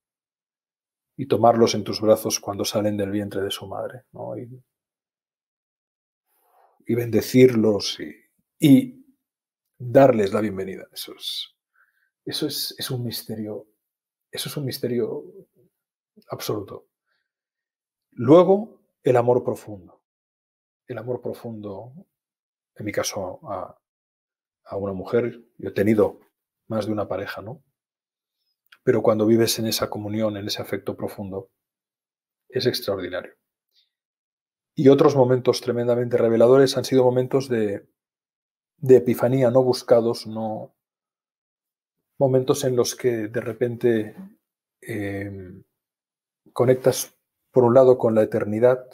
y tomarlos en tus brazos cuando salen del vientre de su madre, y, bendecirlos y, darles la bienvenida. Eso es, eso es un misterio, eso es un misterio absoluto. Luego, el amor profundo. El amor profundo, en mi caso, a, a una mujer, yo he tenido más de una pareja, ¿no? Pero cuando vives en esa comunión, en ese afecto profundo, es extraordinario. Y otros momentos tremendamente reveladores han sido momentos de, de epifanía no buscados, no momentos en los que de repente em, conectas por un lado con la eternidad,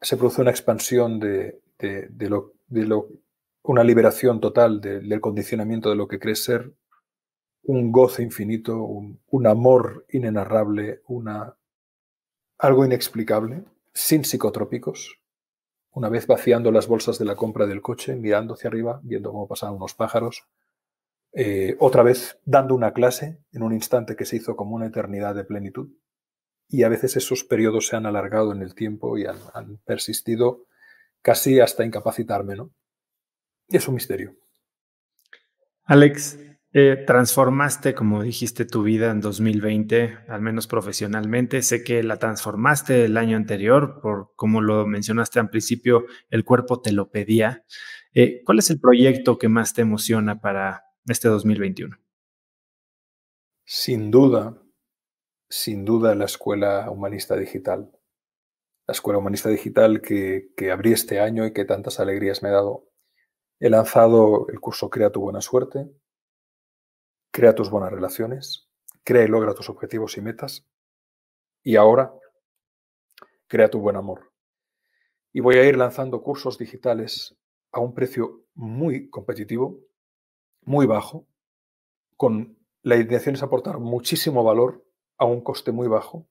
se produce una expansión de, de, lo, de lo una liberación total del condicionamiento de lo que crees ser, un goce infinito, un, amor inenarrable, una, algo inexplicable, sin psicotrópicos, una vez vaciando las bolsas de la compra del coche, mirando hacia arriba, viendo cómo pasaban unos pájaros, eh, otra vez dando una clase en un instante que se hizo como una eternidad de plenitud. Y a veces esos periodos se han alargado en el tiempo y han, han persistido casi hasta incapacitarme, ¿no? Es un misterio. Alex, eh, transformaste, como dijiste, tu vida en 2020, al menos profesionalmente. Sé que la transformaste el año anterior, por como lo mencionaste al principio, el cuerpo te lo pedía. Eh, ¿Cuál es el proyecto que más te emociona para este 2021? Sin duda, sin duda la Escuela Humanista Digital. La Escuela Humanista Digital que, que abrí este año y que tantas alegrías me ha dado He lanzado el curso Crea tu buena suerte, Crea tus buenas relaciones, Crea y logra tus objetivos y metas. Y ahora, Crea tu buen amor. Y voy a ir lanzando cursos digitales a un precio muy competitivo, muy bajo, con la intención es aportar muchísimo valor a un coste muy bajo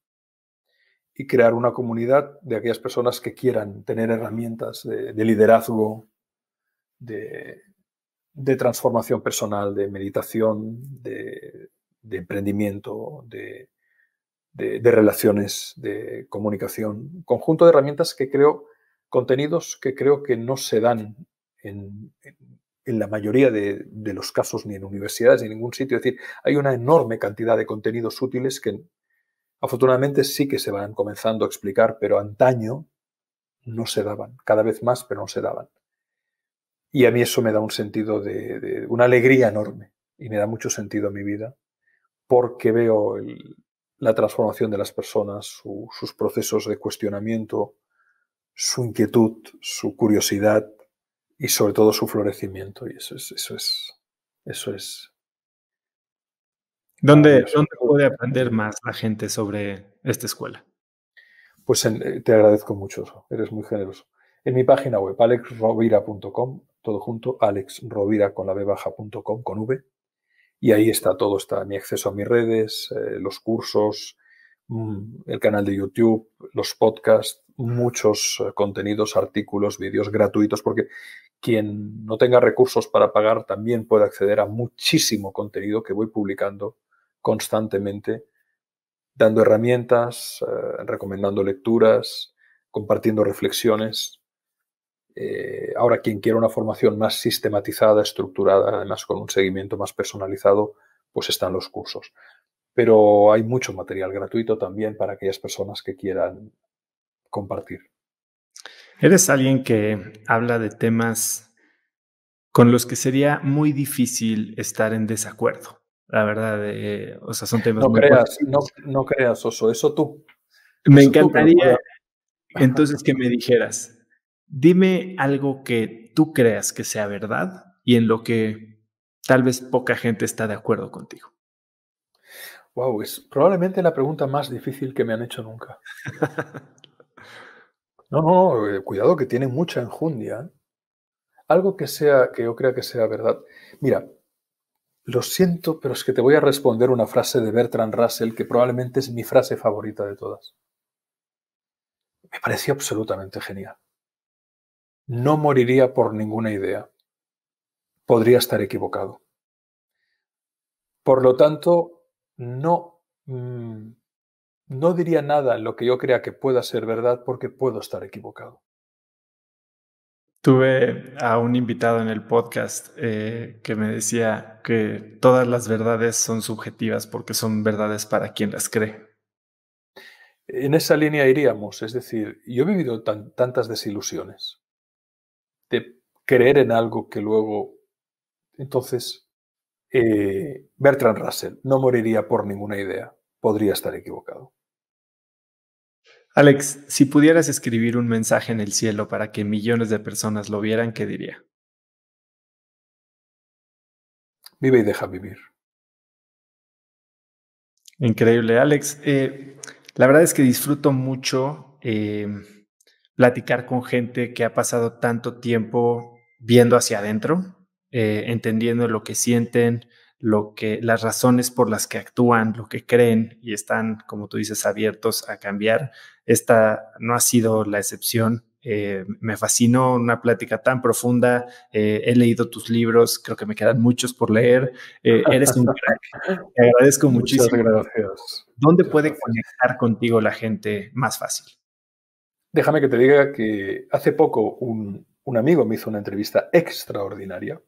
y crear una comunidad de aquellas personas que quieran tener herramientas de, de liderazgo, de, transformación personal, de meditación, de, emprendimiento, de, relaciones, de comunicación. conjunto de herramientas que creo, contenidos que creo que no se dan en, la mayoría de, los casos ni en universidades ni en ningún sitio. Es decir, hay una enorme cantidad de contenidos útiles que afortunadamente sí que se van comenzando a explicar, pero antaño no se daban, cada vez más, pero no se daban. Y a mí eso me da un sentido de, una alegría enorme y me da mucho sentido a mi vida porque veo la transformación de las personas, sus procesos de cuestionamiento, su inquietud, su curiosidad y sobre todo su florecimiento. Y eso es, eso es, eso es. ¿Dónde, ¿dónde puede aprender más la gente sobre esta escuela? Pues eh, te agradezco mucho, eres muy generoso. En mi página web, alexrovira.com, todo junto, alexrovira con la b baja.com con v. Y ahí está todo, está mi acceso a mis redes, eh, los cursos, mm, el canal de YouTube, los podcasts, muchos eh, contenidos, artículos, vídeos gratuitos, porque quien no tenga recursos para pagar también puede acceder a muchísimo contenido que voy publicando constantemente, dando herramientas, eh, recomendando lecturas, compartiendo reflexiones eh, ahora, quien quiera una formación más sistematizada, estructurada, además con un seguimiento más personalizado, pues están los cursos. Pero hay mucho material gratuito también para aquellas personas que quieran compartir. Eres alguien que habla de temas con los que sería muy difícil estar en desacuerdo. La verdad, eh, o sea, son temas no creas, no, no, creas, Oso, eso tú. Me encantaría entonces que me dijeras, dime algo que tú creas que sea verdad y en lo que tal vez poca gente está de acuerdo contigo. Wow, es probablemente la pregunta más difícil que me han hecho nunca. No, no, eh, cuidado que tiene mucha enjundia. ¿eh? Algo que sea, que yo crea que sea verdad. Mira, lo siento, pero es que te voy a responder una frase de Bertrand Russell que probablemente es mi frase favorita de todas. Me pareció absolutamente genial. No moriría por ninguna idea. Podría estar equivocado. Por lo tanto, no mm, no diría nada en lo que yo crea que pueda ser verdad porque puedo estar equivocado. Tuve a un invitado en el podcast eh, que me decía que todas las verdades son subjetivas porque son verdades para quien las cree. En esa línea iríamos, es decir, yo he vivido tantas desilusiones de creer en algo que luego, entonces, eh, Bertrand Russell no moriría por ninguna idea, podría estar equivocado. Alex, si pudieras escribir un mensaje en el cielo para que millones de personas lo vieran, ¿qué diría? Vive y deja vivir. Increíble, Alex. Eh, la verdad es que disfruto mucho eh, platicar con gente que ha pasado tanto tiempo viendo hacia adentro, eh, entendiendo lo que sienten, lo que, las razones por las que actúan, lo que creen y están, como tú dices, abiertos a cambiar. Esta no ha sido la excepción. Eh, me fascinó una plática tan profunda. Eh, he leído tus libros, creo que me quedan muchos por leer. Eh, eres un crack. Te agradezco muchísimo. Muchas gracias. ¿Dónde puede conectar contigo la gente más fácil? Déjame que te diga que hace poco un, un amigo me hizo una entrevista extraordinaria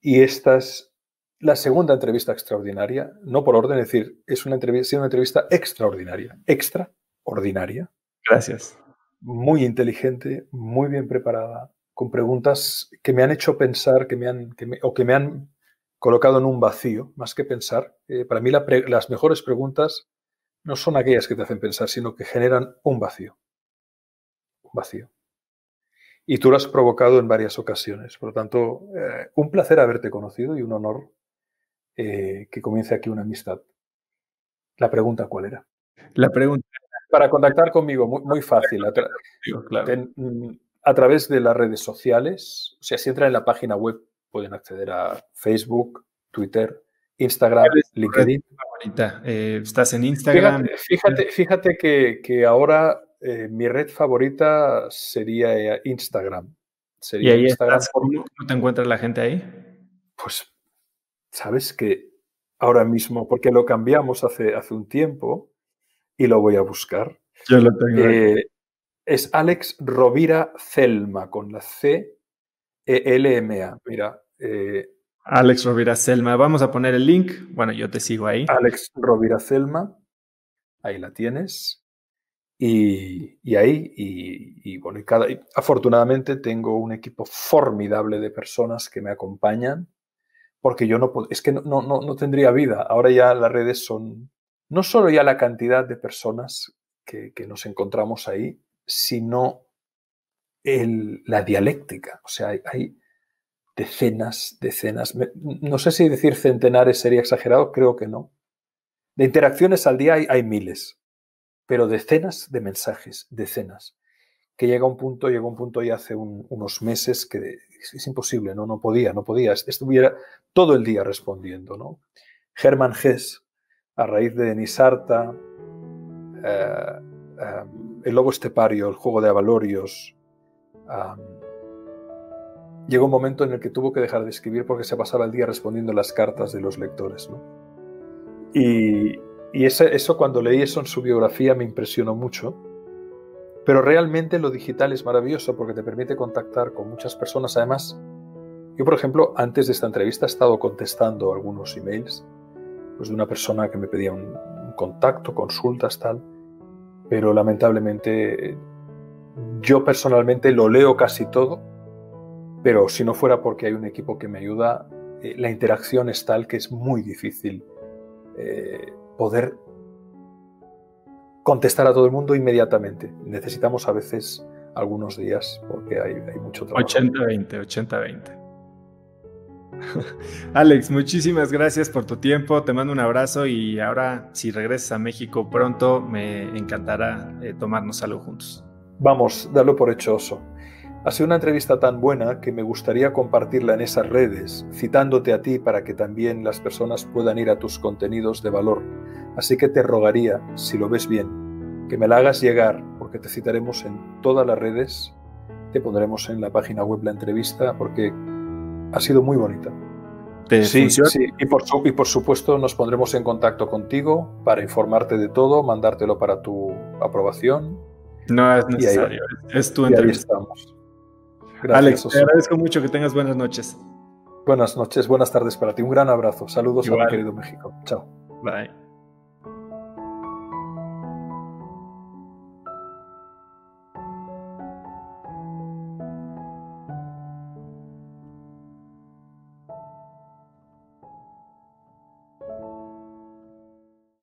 y estas la segunda entrevista extraordinaria, no por orden, es decir, es una entrevista, una entrevista extraordinaria, extraordinaria. Gracias. Muy inteligente, muy bien preparada, con preguntas que me han hecho pensar, que me han, o que me han colocado en un vacío, más que pensar. Eh, para mí las mejores preguntas no son aquellas que te hacen pensar, sino que generan un vacío. Un vacío. Y tú lo has provocado en varias ocasiones. Por lo tanto, eh, un placer haberte conocido y un honor eh, que comience aquí una amistad. La pregunta, ¿cuál era? La pregunta. Para contactar conmigo, muy, fácil. Mm, a, través de las redes sociales, o sea, si entran en la página web, pueden acceder a Facebook, Twitter, Instagram, LinkedIn. Eh, ¿Estás en Instagram? Fíjate, fíjate, que, ahora eh, mi red favorita sería Instagram. Sería ¿Y ahí Instagram ¿Cómo te encuentra la gente ahí? Pues sabes que ahora mismo, porque lo cambiamos hace, hace un tiempo y lo voy a buscar. Yo lo tengo. Eh, es Alex Rovira Celma, con la C E L M A. Mira. Eh, Alex Rovira Celma. Vamos a poner el link. Bueno, yo te sigo ahí. Alex Rovira Celma. Ahí la tienes. Y, ahí, y, bueno, y cada, afortunadamente tengo un equipo formidable de personas que me acompañan porque yo no es que no, no, no, tendría vida. Ahora ya las redes son no solo ya la cantidad de personas que, nos encontramos ahí, sino el, la dialéctica. O sea, hay, decenas, decenas, no sé si decir centenares sería exagerado, creo que no. De interacciones al día hay miles, pero decenas de mensajes, decenas que llega un punto, llegó un punto ya hace unos meses que es, imposible, ¿no? No podía, no podía, estuviera todo el día respondiendo, ¿no? Hess, a raíz de Nisarta, eh, eh, El Lobo Estepario, el juego de Avalorios, llegó un momento en el que tuvo que dejar de escribir porque se pasaba el día respondiendo las cartas de los lectores, ¿no? Y, y eso cuando leí eso en su biografía me impresionó mucho. Pero realmente lo digital es maravilloso porque te permite contactar con muchas personas. Además, yo, por ejemplo, antes de esta entrevista he estado contestando algunos emails pues, de una persona que me pedía un, contacto, consultas, tal, pero lamentablemente yo personalmente lo leo casi todo, pero si no fuera porque hay un equipo que me ayuda, eh, la interacción es tal que es muy difícil eh, poder contestar a todo el mundo inmediatamente. Necesitamos a veces algunos días porque hay, hay mucho trabajo. 80-20, 80-20. Alex, muchísimas gracias por tu tiempo, te mando un abrazo y ahora si regresas a México pronto me encantará eh, tomarnos algo juntos. Vamos, darlo por hecho, Oso. Ha sido una entrevista tan buena que me gustaría compartirla en esas redes, citándote a ti para que también las personas puedan ir a tus contenidos de valor. Así que te rogaría, si lo ves bien, que me la hagas llegar, porque te citaremos en todas las redes, te pondremos en la página web la entrevista, porque ha sido muy bonita. Sí, sí, y por, y por supuesto nos pondremos en contacto contigo para informarte de todo, mandártelo para tu aprobación. No es necesario, es tu entrevista. estamos. Alex, te agradezco mucho que tengas buenas noches. Buenas noches, buenas tardes para ti. Un gran abrazo. Saludos a mi querido México. Chao. Bye.